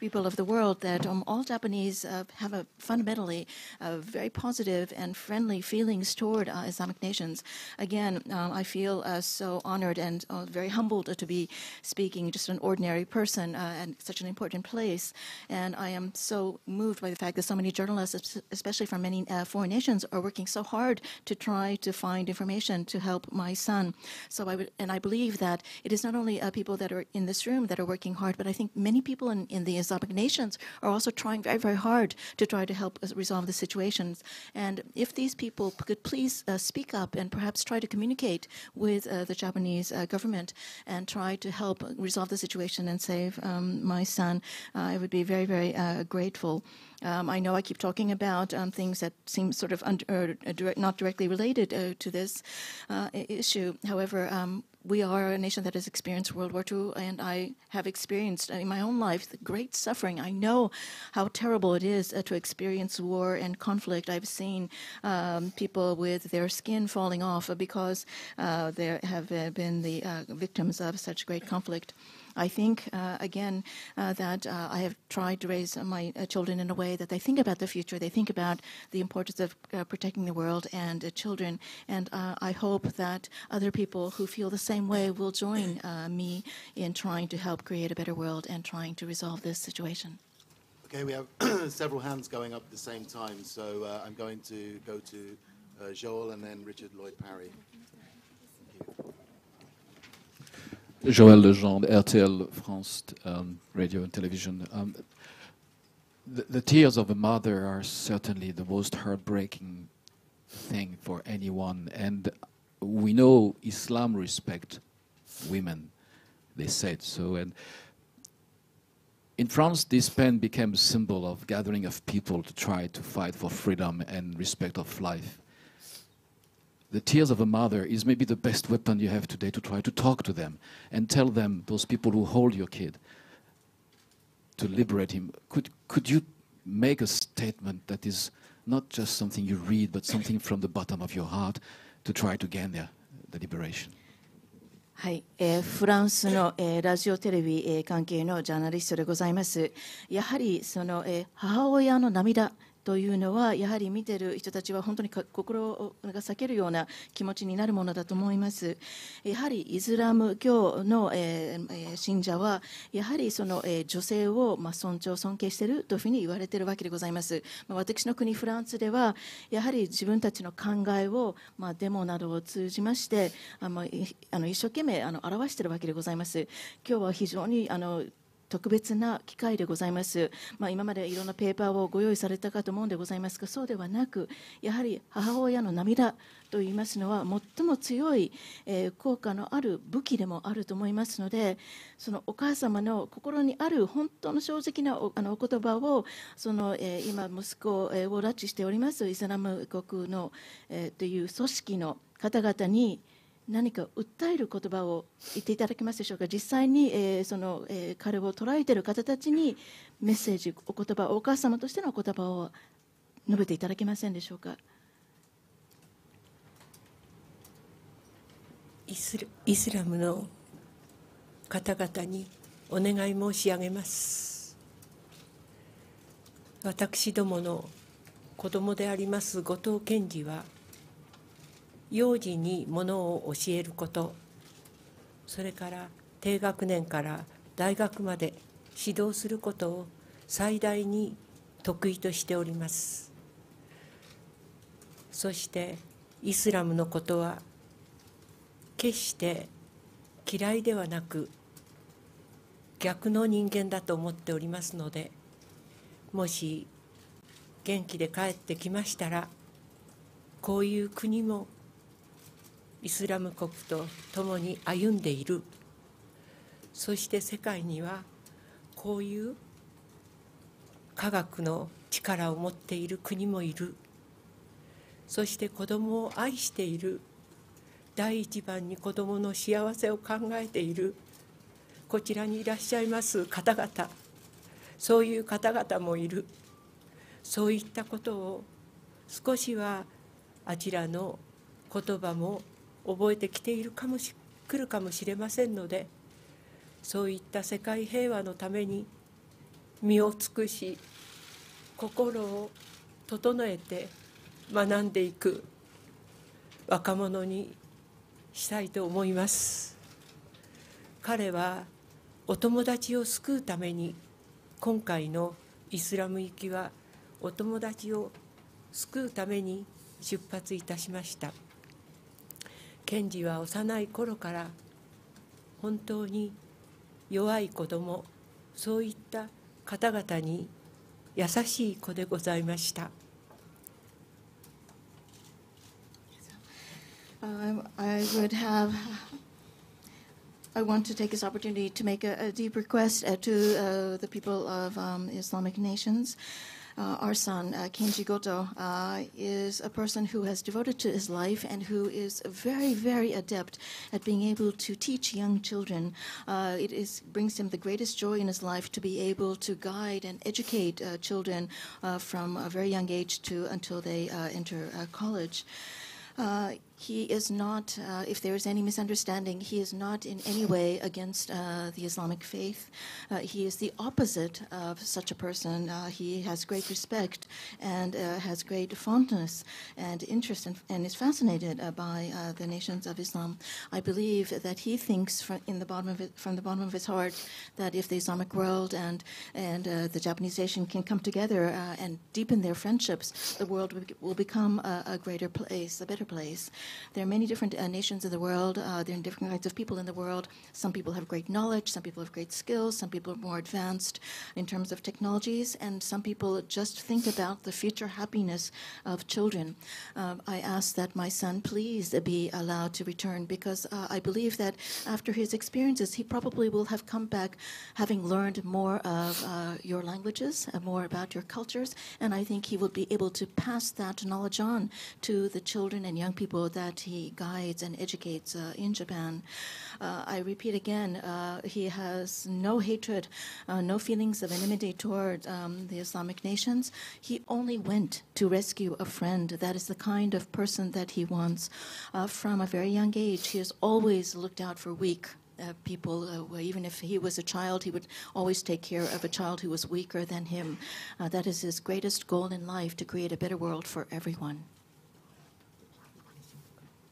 [SPEAKER 3] people of the world that um, all Japanese uh, have a fundamentally uh, very positive and friendly feelings toward uh, Islamic nations. Again, um, I feel uh, so honored and uh, very humbled to be speaking just an ordinary person at such an important place. And I am so moved by the fact that so many journalists, especially from many foreign nations, are working so hard to try to find information to help my son. So I would, and I believe that it is not only people that are in this room that are working working hard, but I think many people in, in the Islamic nations are also trying very, very hard to try to help resolve the situations. And if these people could please uh, speak up and perhaps try to communicate with uh, the Japanese uh, government and try to help resolve the situation and save um, my son, uh, I would be very, very uh, grateful. Um, I know I keep talking about um, things that seem sort of or, uh, direct, not directly related uh, to this uh, issue. However, um, we are a nation that has experienced World War II, and I have experienced uh, in my own life the great suffering. I know how terrible it is uh, to experience war and conflict. I've seen um, people with their skin falling off uh, because uh, they have uh, been the uh, victims of such great conflict. I think, uh, again, uh, that uh, I have tried to raise my children in a way that they think about the future. They think about the importance of protecting the world and children. And I hope that other people who feel the same way will join me in trying to help create a better world and trying to resolve this situation.
[SPEAKER 2] Okay, we have (clears throat) several hands going up at the same time, so uh, I'm going to go to uh, Joel and then Richard Lloyd Parry.
[SPEAKER 7] Joël Legendre, RTL France um, Radio and Television. Um, the, the tears of a mother are certainly the most heartbreaking thing for anyone, and we know Islam respects women. They said so, and in France, this pen became a symbol of gathering of people to try to fight for freedom and respect of life the tears of a mother is maybe the best weapon you have today to try to talk to them and tell them those people who hold your kid to liberate him could could you make a statement that is not just something you read but something from the bottom of your heart to try to gain their the liberation
[SPEAKER 3] はい、えーフランスの、えーラジオテレビ、えー関係のジャーナリストでございます。やはりその、えー母親の涙 というのはやはり見てる人たちは本当に心が裂けるような気持ちになるものだと思います。やはりイスラム教の、えー信者はやはりその、えー女性を、まあ、尊重尊敬しているというふうに言われているわけでございます。まあ、私の国フランスではやはり自分たちの考えを、まあ、デモなどを通じましてあのあの一生懸命あの表しているわけでございます。今日は非常にあの特別な機会でございます、まあ、今までいろんなペーパーをご用意されたかと思うんでございますがそうではなくやはり母親の涙といいますのは最も強い、え効果のある武器でもあると思いますのでそのお母様の心にある本当の正直なおあのお言葉をその、え今息子を拉致しておりますイスラム国の、えという組織の方々に何か訴える言葉を言っていただけますでしょうか？実際に、えーその、えー彼を捉えている方たちにメッセージお言葉お母様としてのお言葉を述べていただけませんでしょうか？
[SPEAKER 1] イスライスラムの方々にお願い申し上げます。私どもの子供であります後藤健二は幼児にものを教えること。それから低学年から大学まで指導することを最大に得意としております。そしてイスラムのことは決して嫌いではなく逆の人間だと思っておりますのでもし元気で帰ってきましたらこういう国もイスラム国と共に歩んでいる。そして世界にはこういう科学の力を持っている国もいる。そして子供を愛している。第一番に子どもの幸せを考えている。こちらにいらっしゃいます方々。そういう方々もいる。そういったことを少しはあちらの言葉も覚えてきているかもし来るかもしれませんのでそういった世界平和のために身を尽くし心を整えて学んでいく若者にしたいと思います。彼はお友達を救うために今回のイスラム行きはお友達を救うために出発いたしました。賢治は幼い頃から本当に弱い子供そういった方々に優しい子でございました
[SPEAKER 3] Um, I would have. I want to take this opportunity to make a, a deep request uh, to uh, the people of um, Islamic nations. Uh, our son, uh, Kenji Goto, uh, is a person who has devoted to his life and who is very, very adept at being able to teach young children. Uh, it is, brings him the greatest joy in his life to be able to guide and educate uh, children uh, from a very young age to until they enter college. He is not, uh, if there is any misunderstanding, he is not in any way against uh, the Islamic faith. Uh, he is the opposite of such a person. Uh, he has great respect and uh, has great fondness and interest and, and is fascinated uh, by the nations of Islam. I believe that he thinks from, in the bottom of it, from the bottom of his heart that if the Islamic world and, and the Japanese nation can come together and deepen their friendships, the world will, will become a, a greater place, a better place. There are many different uh, nations in the world. Uh, there are different kinds of people in the world. Some people have great knowledge. Some people have great skills. Some people are more advanced in terms of technologies. And some people just think about the future happiness of children. Um, I ask that my son please be allowed to return because uh, I believe that after his experiences, he probably will have come back having learned more of uh, your languages, uh, more about your cultures, and I think he will be able to pass that knowledge on to the children and young people that he guides and educates uh, in Japan. Uh, I repeat again, uh, he has no hatred, no feelings of enmity toward um, the Islamic nations. He only went to rescue a friend. That is the kind of person that he wants. From a very young age, he has always looked out for weak uh, people, uh, even if he was a child, he would always take care of a child who was weaker than him. Uh, that is his greatest goal in life to create a better world for everyone.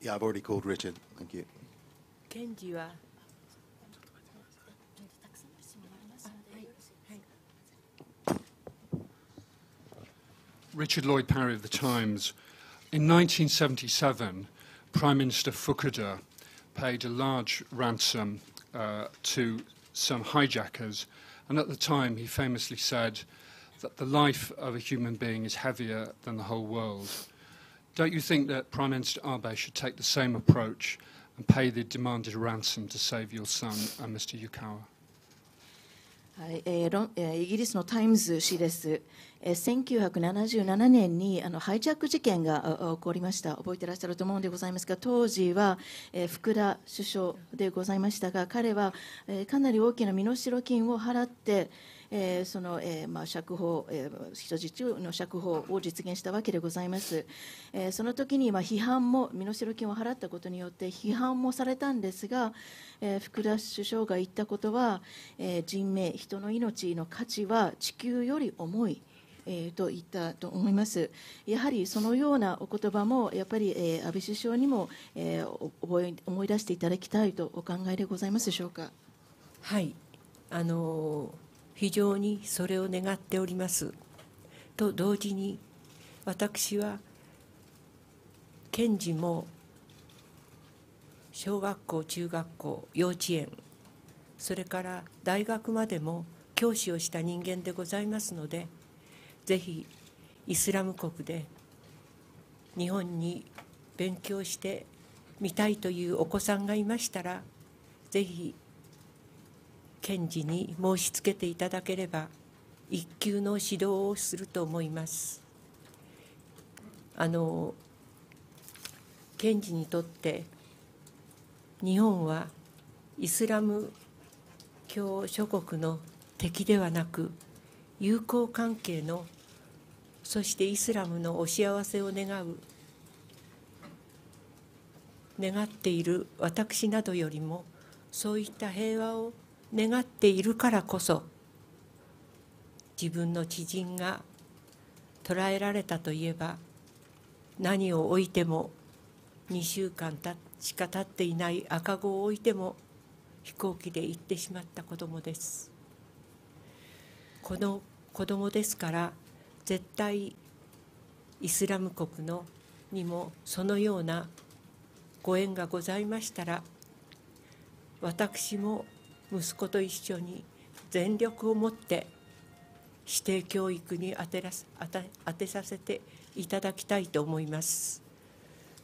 [SPEAKER 2] Yeah, I've already called Richard. Thank you.
[SPEAKER 1] You? Uh.
[SPEAKER 8] Richard Lloyd Parry of The Times. In 1977, Prime Minister Fukuda paid a large ransom uh, to some hijackers, and at the time he famously said that the life of a human being is heavier than the whole world. Don't you think that Prime Minister Abe should take the same approach and pay the demanded ransom to save your son and Mr. Yukawa?
[SPEAKER 3] はいえーロンえーイギリスのタイムズ紙です、えー1977年にあのハイジャック事件がああ起こりました覚えてらっしゃると思うんでございますが当時は、えー福田首相でございましたが彼は、えーかなり大きな身代金を払ってえーその、えーまあ、釈放、えー人質の釈放を実現したわけでございます、えーその時に、まあ、批判も身代金を払ったことによって批判もされたんですが、えー福田首相が言ったことは、えー人命人の命の価値は地球より重いえーと言ったと思います。やはりそのようなお言葉もやっぱり、えー安倍首相にも、えー覚え思い出していただきたいとお考えでございますでしょうか？
[SPEAKER 1] はいあの非常にそれを願っております。と同時に私は検事も小学校中学校幼稚園それから大学までも教師をした人間でございますのでぜひイスラム国で日本に勉強してみたいというお子さんがいましたらぜひ検事に申し付けていただければ一級の指導をすると思います。あの検事にとって日本はイスラム教諸国の敵ではなく友好関係のそしてイスラムのお幸せを願う願っている私などよりもそういった平和を願っているからこそ自分の知人が捕らえられたといえば何を置いても2週間たしか経っていない赤子を置いても飛行機で行ってしまった子供です。この子供ですから絶対イスラム国のにもそのようなご縁がございましたら私も息子と一緒に全力を持って指定教育に当てらす当て当てさせていただきたいと思います。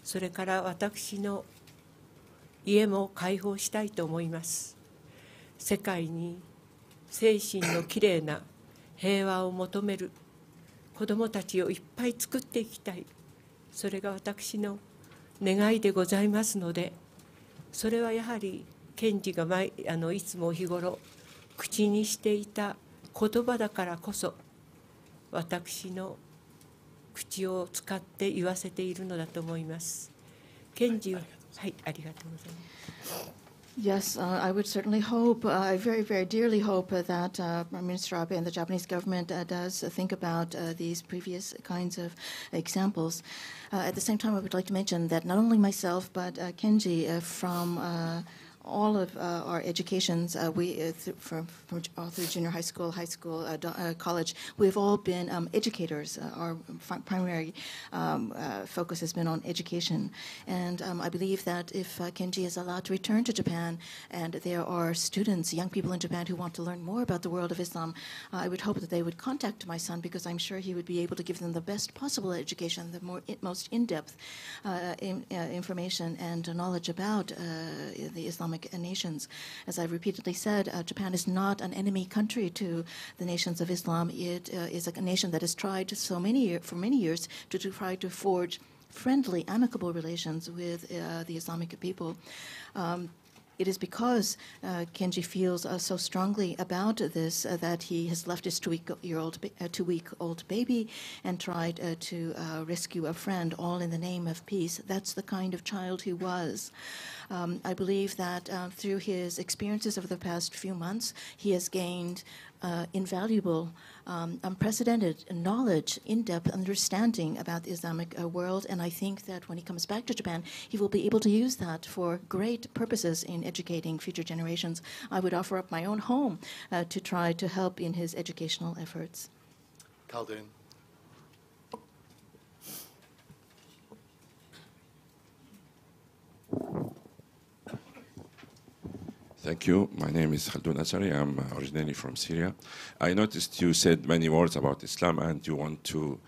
[SPEAKER 1] それから私の家も開放したいと思います。世界に精神のきれいな平和を求める子どもたちをいっぱい作っていきたい。それが私の願いでございますのでそれはやはり賢治が毎あのいつも日頃口にしていた言葉だからこそ私の口を使って言わせているのだと思います。賢治ははい、ありがとうございます。
[SPEAKER 3] Yes, uh, I would certainly hope, uh, I very, very dearly hope uh, that uh, Prime Minister Abe and the Japanese government uh, does think about uh, these previous kinds of examples. Uh, at the same time, I would like to mention that not only myself, but uh, Kenji uh, from uh, all of uh, our educations, uh, we uh, th- from, from all through junior high school, high school, college, we've all been um, educators. Our fi- primary um, focus has been on education, and um, I believe that if Kenji is allowed to return to Japan, and there are students, young people in Japan who want to learn more about the world of Islam, I would hope that they would contact my son because I'm sure he would be able to give them the best possible education, the more most in-depth in, information and knowledge about the Islamic nations. As I've repeatedly said, uh, Japan is not an enemy country to the nations of Islam. It uh, is a nation that has tried so many for many years to, to try to forge friendly, amicable relations with uh, the Islamic people. Um, it is because uh, Kenji feels uh, so strongly about this uh, that he has left his two-week-old uh, two-week-old baby and tried uh, to rescue a friend, all in the name of peace. That's the kind of child he was. Um, I believe that through his experiences over the past few months, he has gained invaluable, um, unprecedented knowledge, in-depth understanding about the Islamic uh, world, and I think that when he comes back to Japan, he will be able to use that for great purposes in educating future generations. I would offer up my own home uh, to try to help in his educational efforts.
[SPEAKER 2] Khaldun.
[SPEAKER 9] Thank you. My name is Khaldun Azari. I'm uh, originally from Syria. I noticed you said many words about Islam and you want to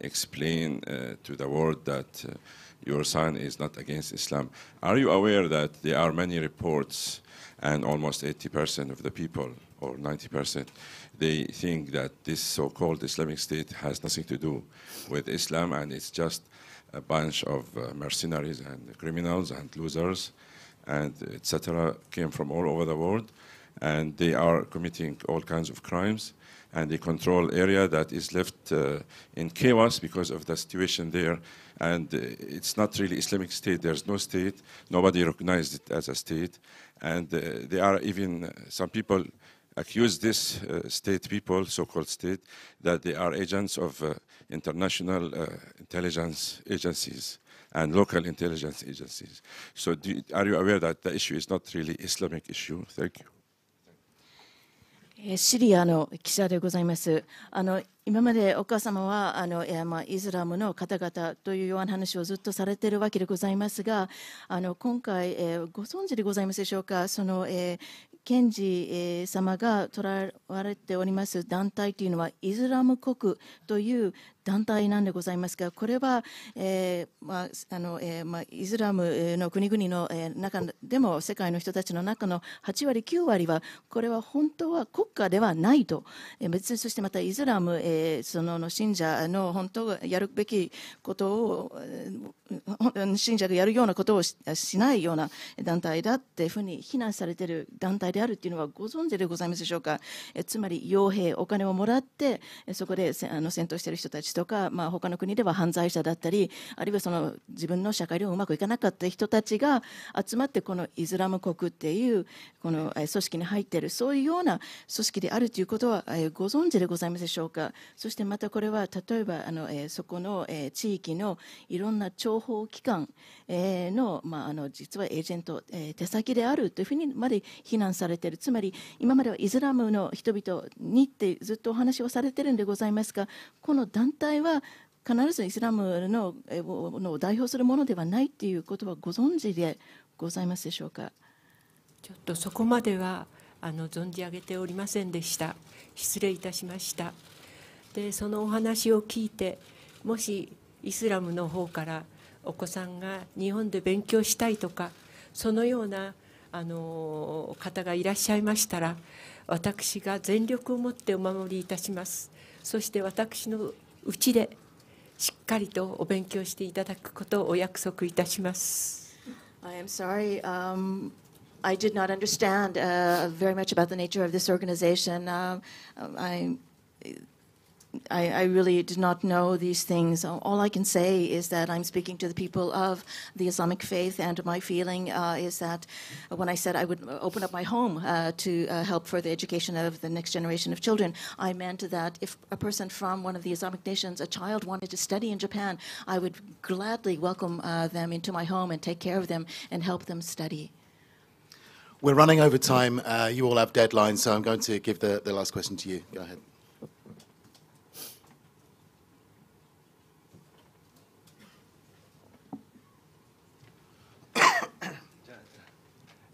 [SPEAKER 9] explain uh, to the world that uh, your son is not against Islam. Are you aware that there are many reports and almost 80% of the people or 90% they think that this so-called Islamic State has nothing to do with Islam and it's just a bunch of uh, mercenaries and criminals and losers and etc. came from all over the world, and they are committing all kinds of crimes, and they control area that is left uh, in chaos because of the situation there, and uh, it's not really Islamic State. There's no state. Nobody recognized it as a state, and uh, they are even some people accuse this uh, state people, so-called state, that they are agents of uh, international uh, intelligence agencies and local intelligence agencies. So do, are you aware that the issue is not really Islamic issue? Thank you.
[SPEAKER 3] えシリアの記者でございます。あの今までお母様はあの、えーまあ、イスラムの方々というような話をずっとされているわけでございますが、あの今回、えーご存知でございますでしょうか、その、えー賢治、えー様がとらわれております団体というのはイスラム国という団体なんでございますが、これは、えーまああのえーまあ、イスラムの国々の、えー中でも世界の人たちの中の8割、9割は、これは本当は国家ではないと、えー別そしてまたイスラム、えーそのの信者の本当やるべきことを、えー信者がやるようなことをししないような団体だっていうふうに非難されている団体であるっていうのはご存知でございますでしょうか。えつまり傭兵、お金をもらって、えそこでせあの戦闘している人たちとか、まあ、他の国では犯罪者だったり、あるいはその自分の社会でもうまくいかなかった人たちが集まって、このイスラム国っていうこの組織に入っている、そういうような組織であるということはご存知でございますでしょうか？そしてまたこれは例えばあのそこの地域のいろんな諜報機関の,、まあ、あの実はエージェント、手先であるというふうにまで非難されているつまり今まではイスラムの人々にってずっとお話をされているんでございますがこの団体は必ずイスラムのの代表するものではないということはご存知でございますでしょうか？
[SPEAKER 1] ちょっとそこまではあの存じ上げておりませんでした。失礼いたしました。でそのお話を聞いてもしイスラムの方からお子さんが日本で勉強したいとかそのようなあの方がいらっしゃいましたら私が全力を持ってお守りいたします。そして私のうちでしっかりとお勉強していただくことをお約束いたします
[SPEAKER 3] I am sorry. Um, I did not understand uh, very much about the nature of this organization. Uh, I, I, I really did not know these things. All I can say is that I'm speaking to the people of the Islamic faith, and my feeling uh, is that when I said I would open up my home uh, to uh, help for the education of the next generation of children, I meant that if a person from one of the Islamic nations, a child, wanted to study in Japan, I would gladly welcome uh, them into my home and take care of them and help them study.
[SPEAKER 2] We're running over time. Uh, you all have deadlines, so I'm going to give the, the last question to you. Go ahead.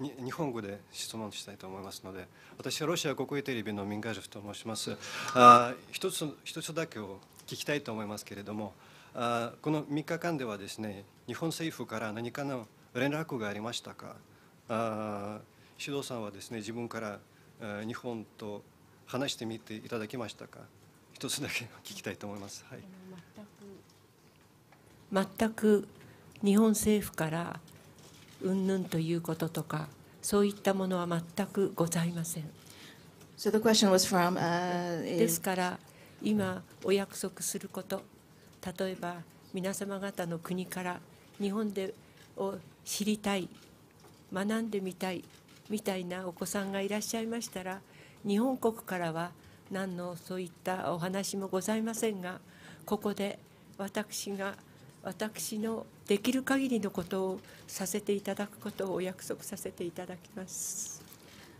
[SPEAKER 10] 日本語で質問したいと思いますので私はロシア国営テレビのミンガージェフと申します。あ一つ一つだけを聞きたいと思いますけれどもあこの3日間ではですね日本政府から何かの連絡がありましたか？あ指導さんはですね自分から日本と話してみていただきましたか？一つだけ聞きたいと思います、はい、
[SPEAKER 1] 全く日本政府からうんぬんということとかそういったものは全くございません。
[SPEAKER 3] So the question was from, uh,
[SPEAKER 1] ですから今お約束すること例えば皆様方の国から日本でを知りたい学んでみたいみたいなお子さんがいらっしゃいましたら日本国からは何のそういったお話もございませんがここで私が私のできる限りのことをさせていただくことをお約束させていただきます。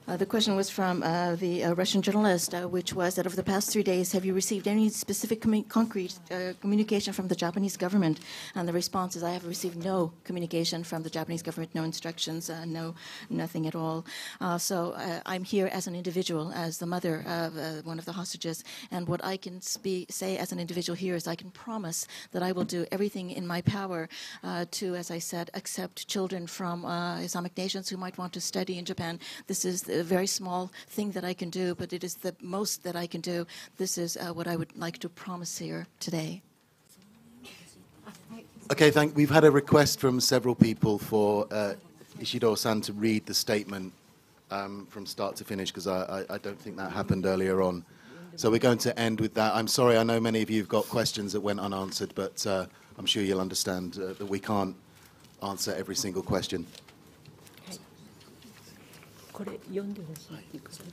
[SPEAKER 3] Uh, the question was from uh, the uh, Russian journalist, uh, which was that over the past three days, have you received any specific concrete uh, communication from the Japanese government? And the response is, I have received no communication from the Japanese government, no instructions, no nothing at all. So I'm here as an individual, as the mother of one of the hostages, and what I can spe- say as an individual here is I can promise that I will do everything in my power to, as I said, accept children from Islamic nations who might want to study in Japan. This is a very small thing that I can do, but it is the most that I can do. This is uh, what I would like to promise here today.
[SPEAKER 2] Okay, thank. We've had a request from several people for uh, Ishido-san to read the statement um, from start to finish because I, I, I don't think that happened earlier on. So we're going to end with that. I'm sorry, I know many of you have got questions that went unanswered, but uh, I'm sure you'll understand uh, that we can't answer every single question.
[SPEAKER 1] これ読んでほしいということで。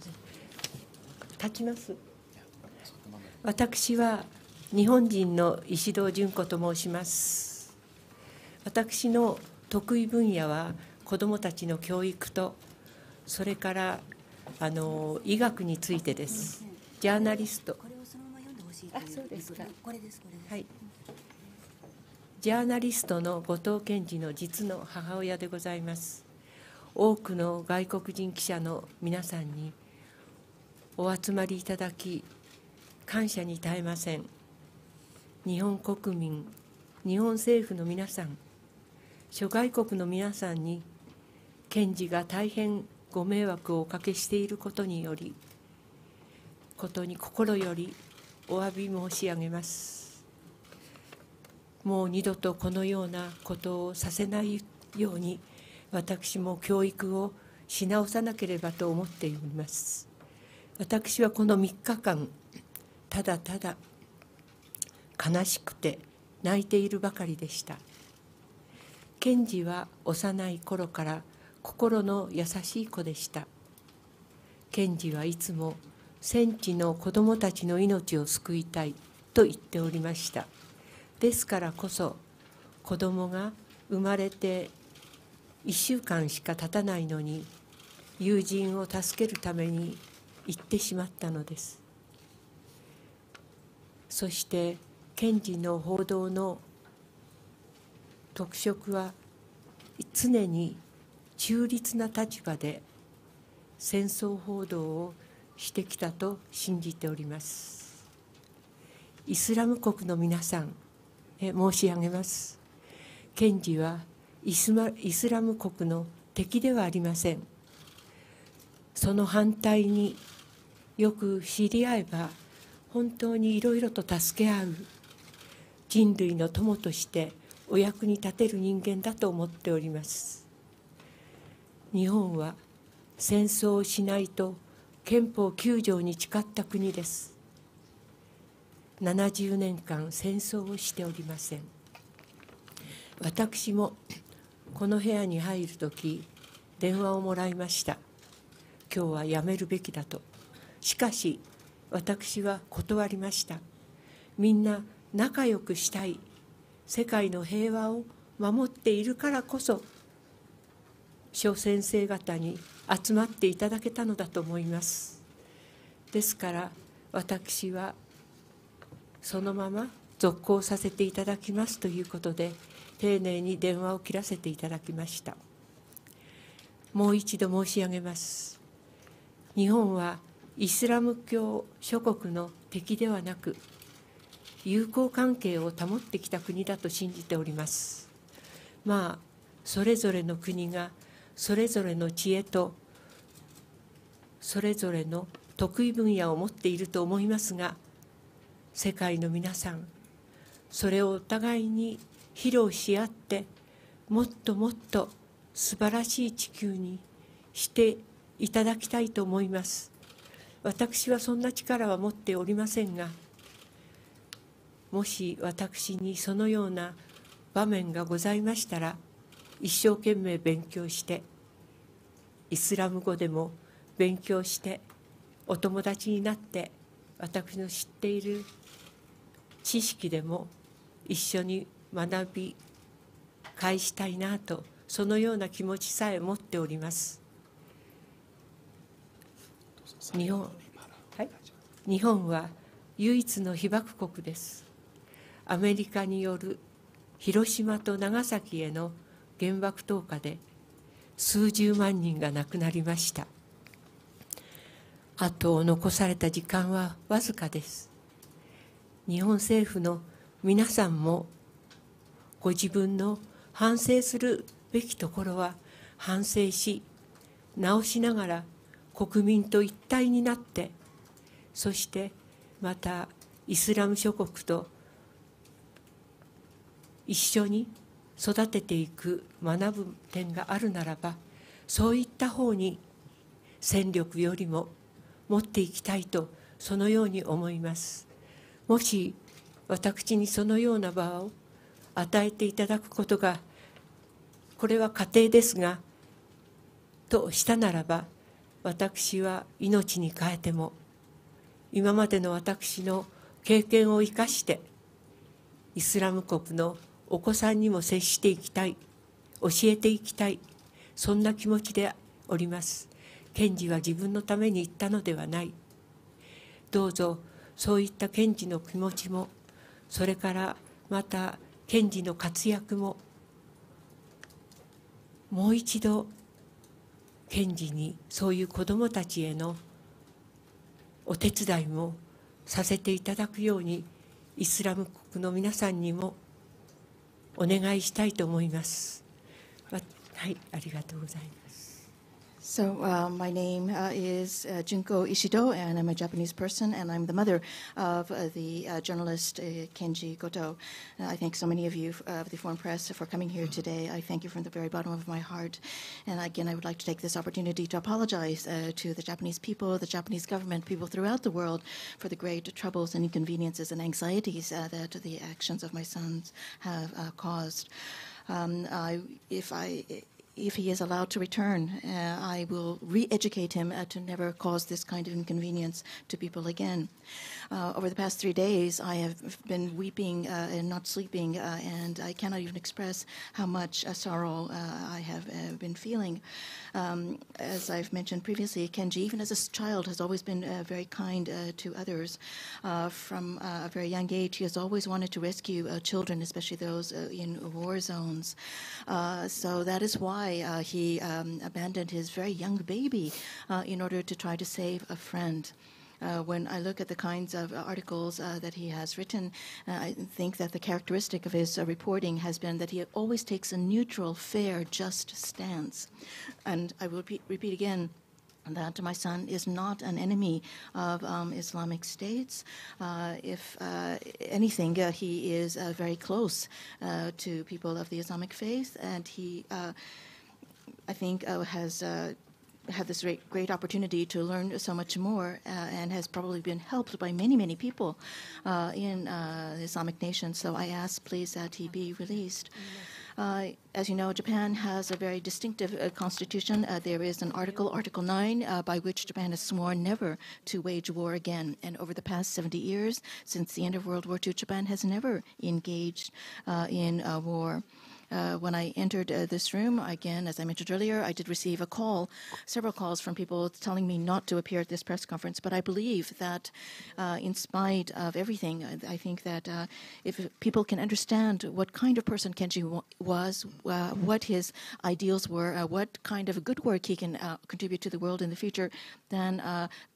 [SPEAKER 1] 立ちます私は日本人の石堂純子と申します。私の得意分野は子どもたちの教育とそれからあの医学についてです。ジャーナリスト。
[SPEAKER 11] これをそのまま読んでほしい
[SPEAKER 1] あ
[SPEAKER 11] という
[SPEAKER 1] そうです。か
[SPEAKER 11] これです。これです、
[SPEAKER 1] はい。ジャーナリストの後藤健二の実の母親でございます多くの外国人記者の皆さんにお集まりいただき感謝に耐えません。日本国民日本政府の皆さん諸外国の皆さんに検事が大変ご迷惑をおかけしていることによりことに心よりお詫び申し上げます。もう二度とこのようなことをさせないように私も教育をし直さなければと思っております。私はこの3日間ただただ悲しくて泣いているばかりでした。賢治は幼い頃から心の優しい子でした。賢治はいつも戦地の子どもたちの命を救いたいと言っておりました。ですからこそ子どもが生まれて1週間しか経たないのに友人を助けるために行ってしまったのです。そして検事の報道の特色は常に中立な立場で戦争報道をしてきたと信じております。イスラム国の皆さんへ申し上げます。検事はイスラム国の敵ではありません。その反対によく知り合えば本当にいろいろと助け合う人類の友としてお役に立てる人間だと思っております。日本は戦争をしないと憲法9条に誓った国です。70年間戦争をしておりません。私もこの部屋に入る時電話をもらいました。今日はやめるべきだと。しかし私は断りました。みんな仲良くしたい。世界の平和を守っているからこそ諸先生方に集まっていただけたのだと思います。ですから私はそのまま続行させていただきますということで丁寧に電話を切らせていただきました。もう一度申し上げます。日本はイスラム教諸国の敵ではなく友好関係を保ってきた国だと信じております。まあそれぞれの国がそれぞれの知恵とそれぞれの得意分野を持っていると思いますが世界の皆さんそれをお互いに披露し合ってもっともっと素晴らしい地球にしていただきたいと思います。私はそんな力は持っておりませんがもし私にそのような場面がございましたら一生懸命勉強してイスラム語でも勉強してお友達になって私の知っている知識でも一緒に学び返したいなとそのような気持ちさえ持っております。日本,、はい、日本は唯一の被爆国です。アメリカによる広島と長崎への原爆投下で数十万人が亡くなりました。後を残された時間はわずかです。日本政府の皆さんもご自分の反省するべきところは反省し直しながら国民と一体になってそしてまたイスラム諸国と一緒に育てていく学ぶ点があるならばそういった方に戦力よりも持っていきたいとそのように思います。もし私にそのような場を与えていただくことがこれは家庭ですがとしたならば私は命に変えても今までの私の経験を生かしてイスラム国のお子さんにも接していきたい教えていきたいそんな気持ちでおります。賢治は自分のために言ったのではない。どうぞそういった賢治の気持ちもそれからまた賢治の活躍ももう一度賢治にそういう子どもたちへのお手伝いもさせていただくようにイスラム国の皆さんにもお願いしたいと思います。はい、ありがとうございます。
[SPEAKER 3] So, uh, my name uh, is uh, Junko Ishido, and I'm a Japanese person, and I'm the mother of uh, the uh, journalist uh, Kenji Goto. I thank so many of you of the foreign press for coming here today. I thank you from the very bottom of my heart. And again, I would like to take this opportunity to apologize to the Japanese people, the Japanese government, people throughout the world for the great troubles and inconveniences and anxieties that the actions of my sons have caused. Um, I, if I if he is allowed to return, uh, I will re educate him uh, to never cause this kind of inconvenience to people again. Uh, over the past three days, I have been weeping uh, and not sleeping, uh, and I cannot even express how much uh, sorrow I have been feeling. Um, as I've mentioned previously, Kenji, even as a child, has always been very kind to others. from a very young age, he has always wanted to rescue children, especially those in war zones. so that is why why uh, he um, abandoned his very young baby uh, in order to try to save a friend. Uh, when I look at the kinds of articles uh, that he has written, uh, I think that the characteristic of his uh, reporting has been that he always takes a neutral, fair, just stance. And I will repeat, repeat again that my son is not an enemy of um, Islamic states. Uh, if uh, anything, uh, he is uh, very close uh, to people of the Islamic faith, and he, uh, I think, uh, has. Uh, had this great, great opportunity to learn so much more uh, and has probably been helped by many, many people uh, in uh, the Islamic nation. So I ask, please, that he be released. Uh, as you know, Japan has a very distinctive uh, constitution. Uh, there is an article, Article 9, uh, by which Japan has sworn never to wage war again. And over the past 70 years, since the end of World War II, Japan has never engaged in war. Uh, when I entered uh, this room, again, as I mentioned earlier, I did receive a call, several calls from people telling me not to appear at this press conference. But I believe that, uh, in spite of everything, I, think that uh, if people can understand what kind of person Kenji was, uh, what his ideals were, uh, what kind of good work he can contribute to the world in the future, then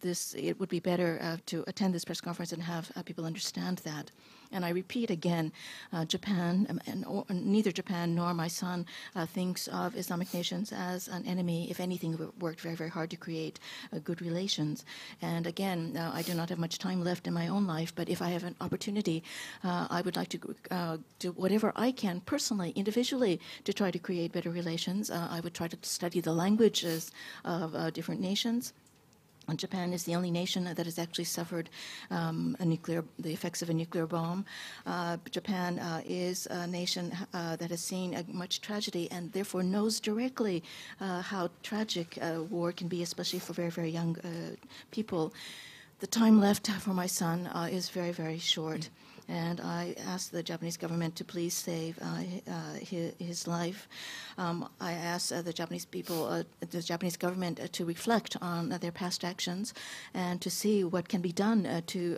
[SPEAKER 3] this it would be better to attend this press conference and have people understand that. And I repeat again, uh, Japan, um, and, or, neither Japan nor my son uh, thinks of Islamic nations as an enemy. If anything, we worked very, very hard to create uh, good relations. And again, uh, I do not have much time left in my own life, but if I have an opportunity, uh, I would like to uh, do whatever I can personally, individually, to try to create better relations. I would try to study the languages of different nations. Japan is the only nation that has actually suffered um, a nuclear, the effects of a nuclear bomb. Uh, Japan uh, is a nation uh, that has seen much tragedy and therefore knows directly uh, how tragic uh, war can be, especially for very, very young uh, people. The time left for my son is very, very short. Mm-hmm and I asked the Japanese government to please save uh, uh, his, his, life. Um, I asked uh, the Japanese people, the Japanese government, to reflect on their past actions and to see what can be done to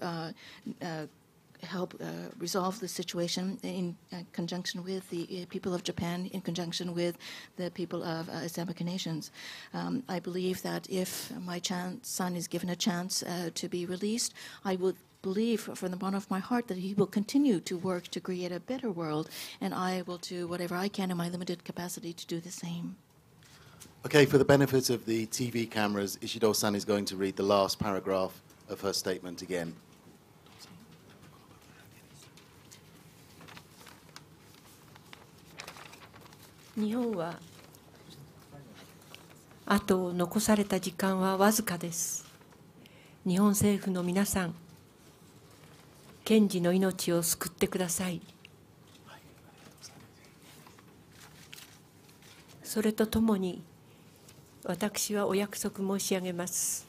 [SPEAKER 3] help uh, resolve the situation in uh, conjunction with the uh, people of Japan, in conjunction with the people of Islamic nations. Um, I believe that if my son is given a chance to be released, I would believe from the bottom of my heart that he will continue to work to create a better world, and I will do whatever I can in my limited capacity to do the same.
[SPEAKER 2] Okay, for the benefit of the TV cameras, Ishido-san is going to read the last paragraph of her statement again.
[SPEAKER 1] 日本はあと残された時間はわずかです日本政府の皆さん 賢治の命を救ってくださいそれとともに私はお約束申し上げます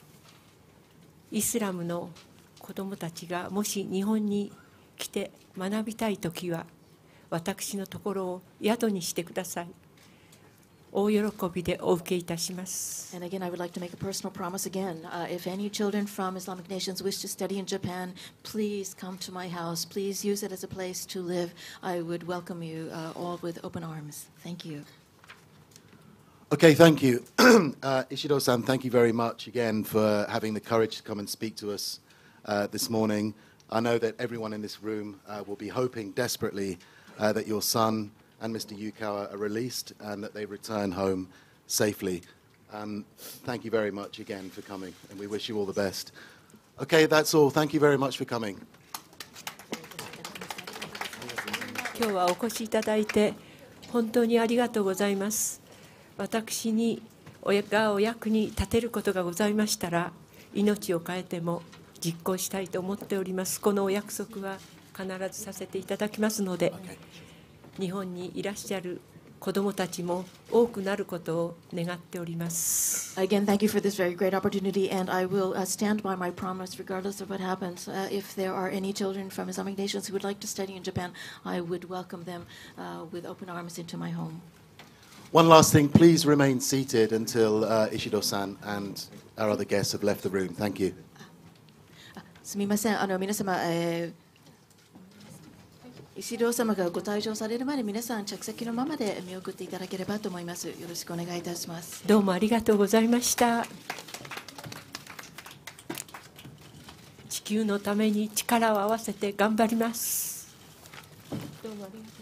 [SPEAKER 1] イスラムの子どもたちがもし日本に来て学びたい時は私のところを宿にしてください。大喜びでお受けいたします。
[SPEAKER 3] And again, I would like to make a personal promise again. Uh, if any children from Islamic nations wish to study in Japan, please come to my house. Please use it as a place to live. I would welcome you uh, all with open arms. Thank you.
[SPEAKER 2] Okay, thank you. uh, (clears throat) Ishido-san, thank you very much again for having the courage to come and speak to us uh, this morning. I know that everyone in this room uh, will be hoping desperately uh, that your son And Mr. Yukawa are released and that they return home safely. Um, thank you very much again for coming, and we wish you all the best. Okay, that's all. Thank you very much for coming.
[SPEAKER 1] 今日はお越しいただいて本当にありがとうございます。私に親がお役に立てることがございましたら命を変えても実行したいと思っております。このお約束は必ずさせていただきますので、日本にいらっしゃる子どもたちも多くなることを願っております。
[SPEAKER 3] Again, thank you for this very great opportunity, and I will、uh, stand by my promise regardless of what happens. Uh, if there are any children from Islamic nations who would like to study in Japan, I would welcome them uh, with open arms into my home.
[SPEAKER 2] One last thing, please remain seated until uh, Ishido-san and our other guests have left the room. Thank you.
[SPEAKER 3] すみません、あの皆様、えー 石領様がご退場されるまで皆さん着席のままで見送っていただければと思います。よろしくお願いいたします。
[SPEAKER 1] どうもありがとうございました。地球のために力を合わせて頑張ります。どうもありがとう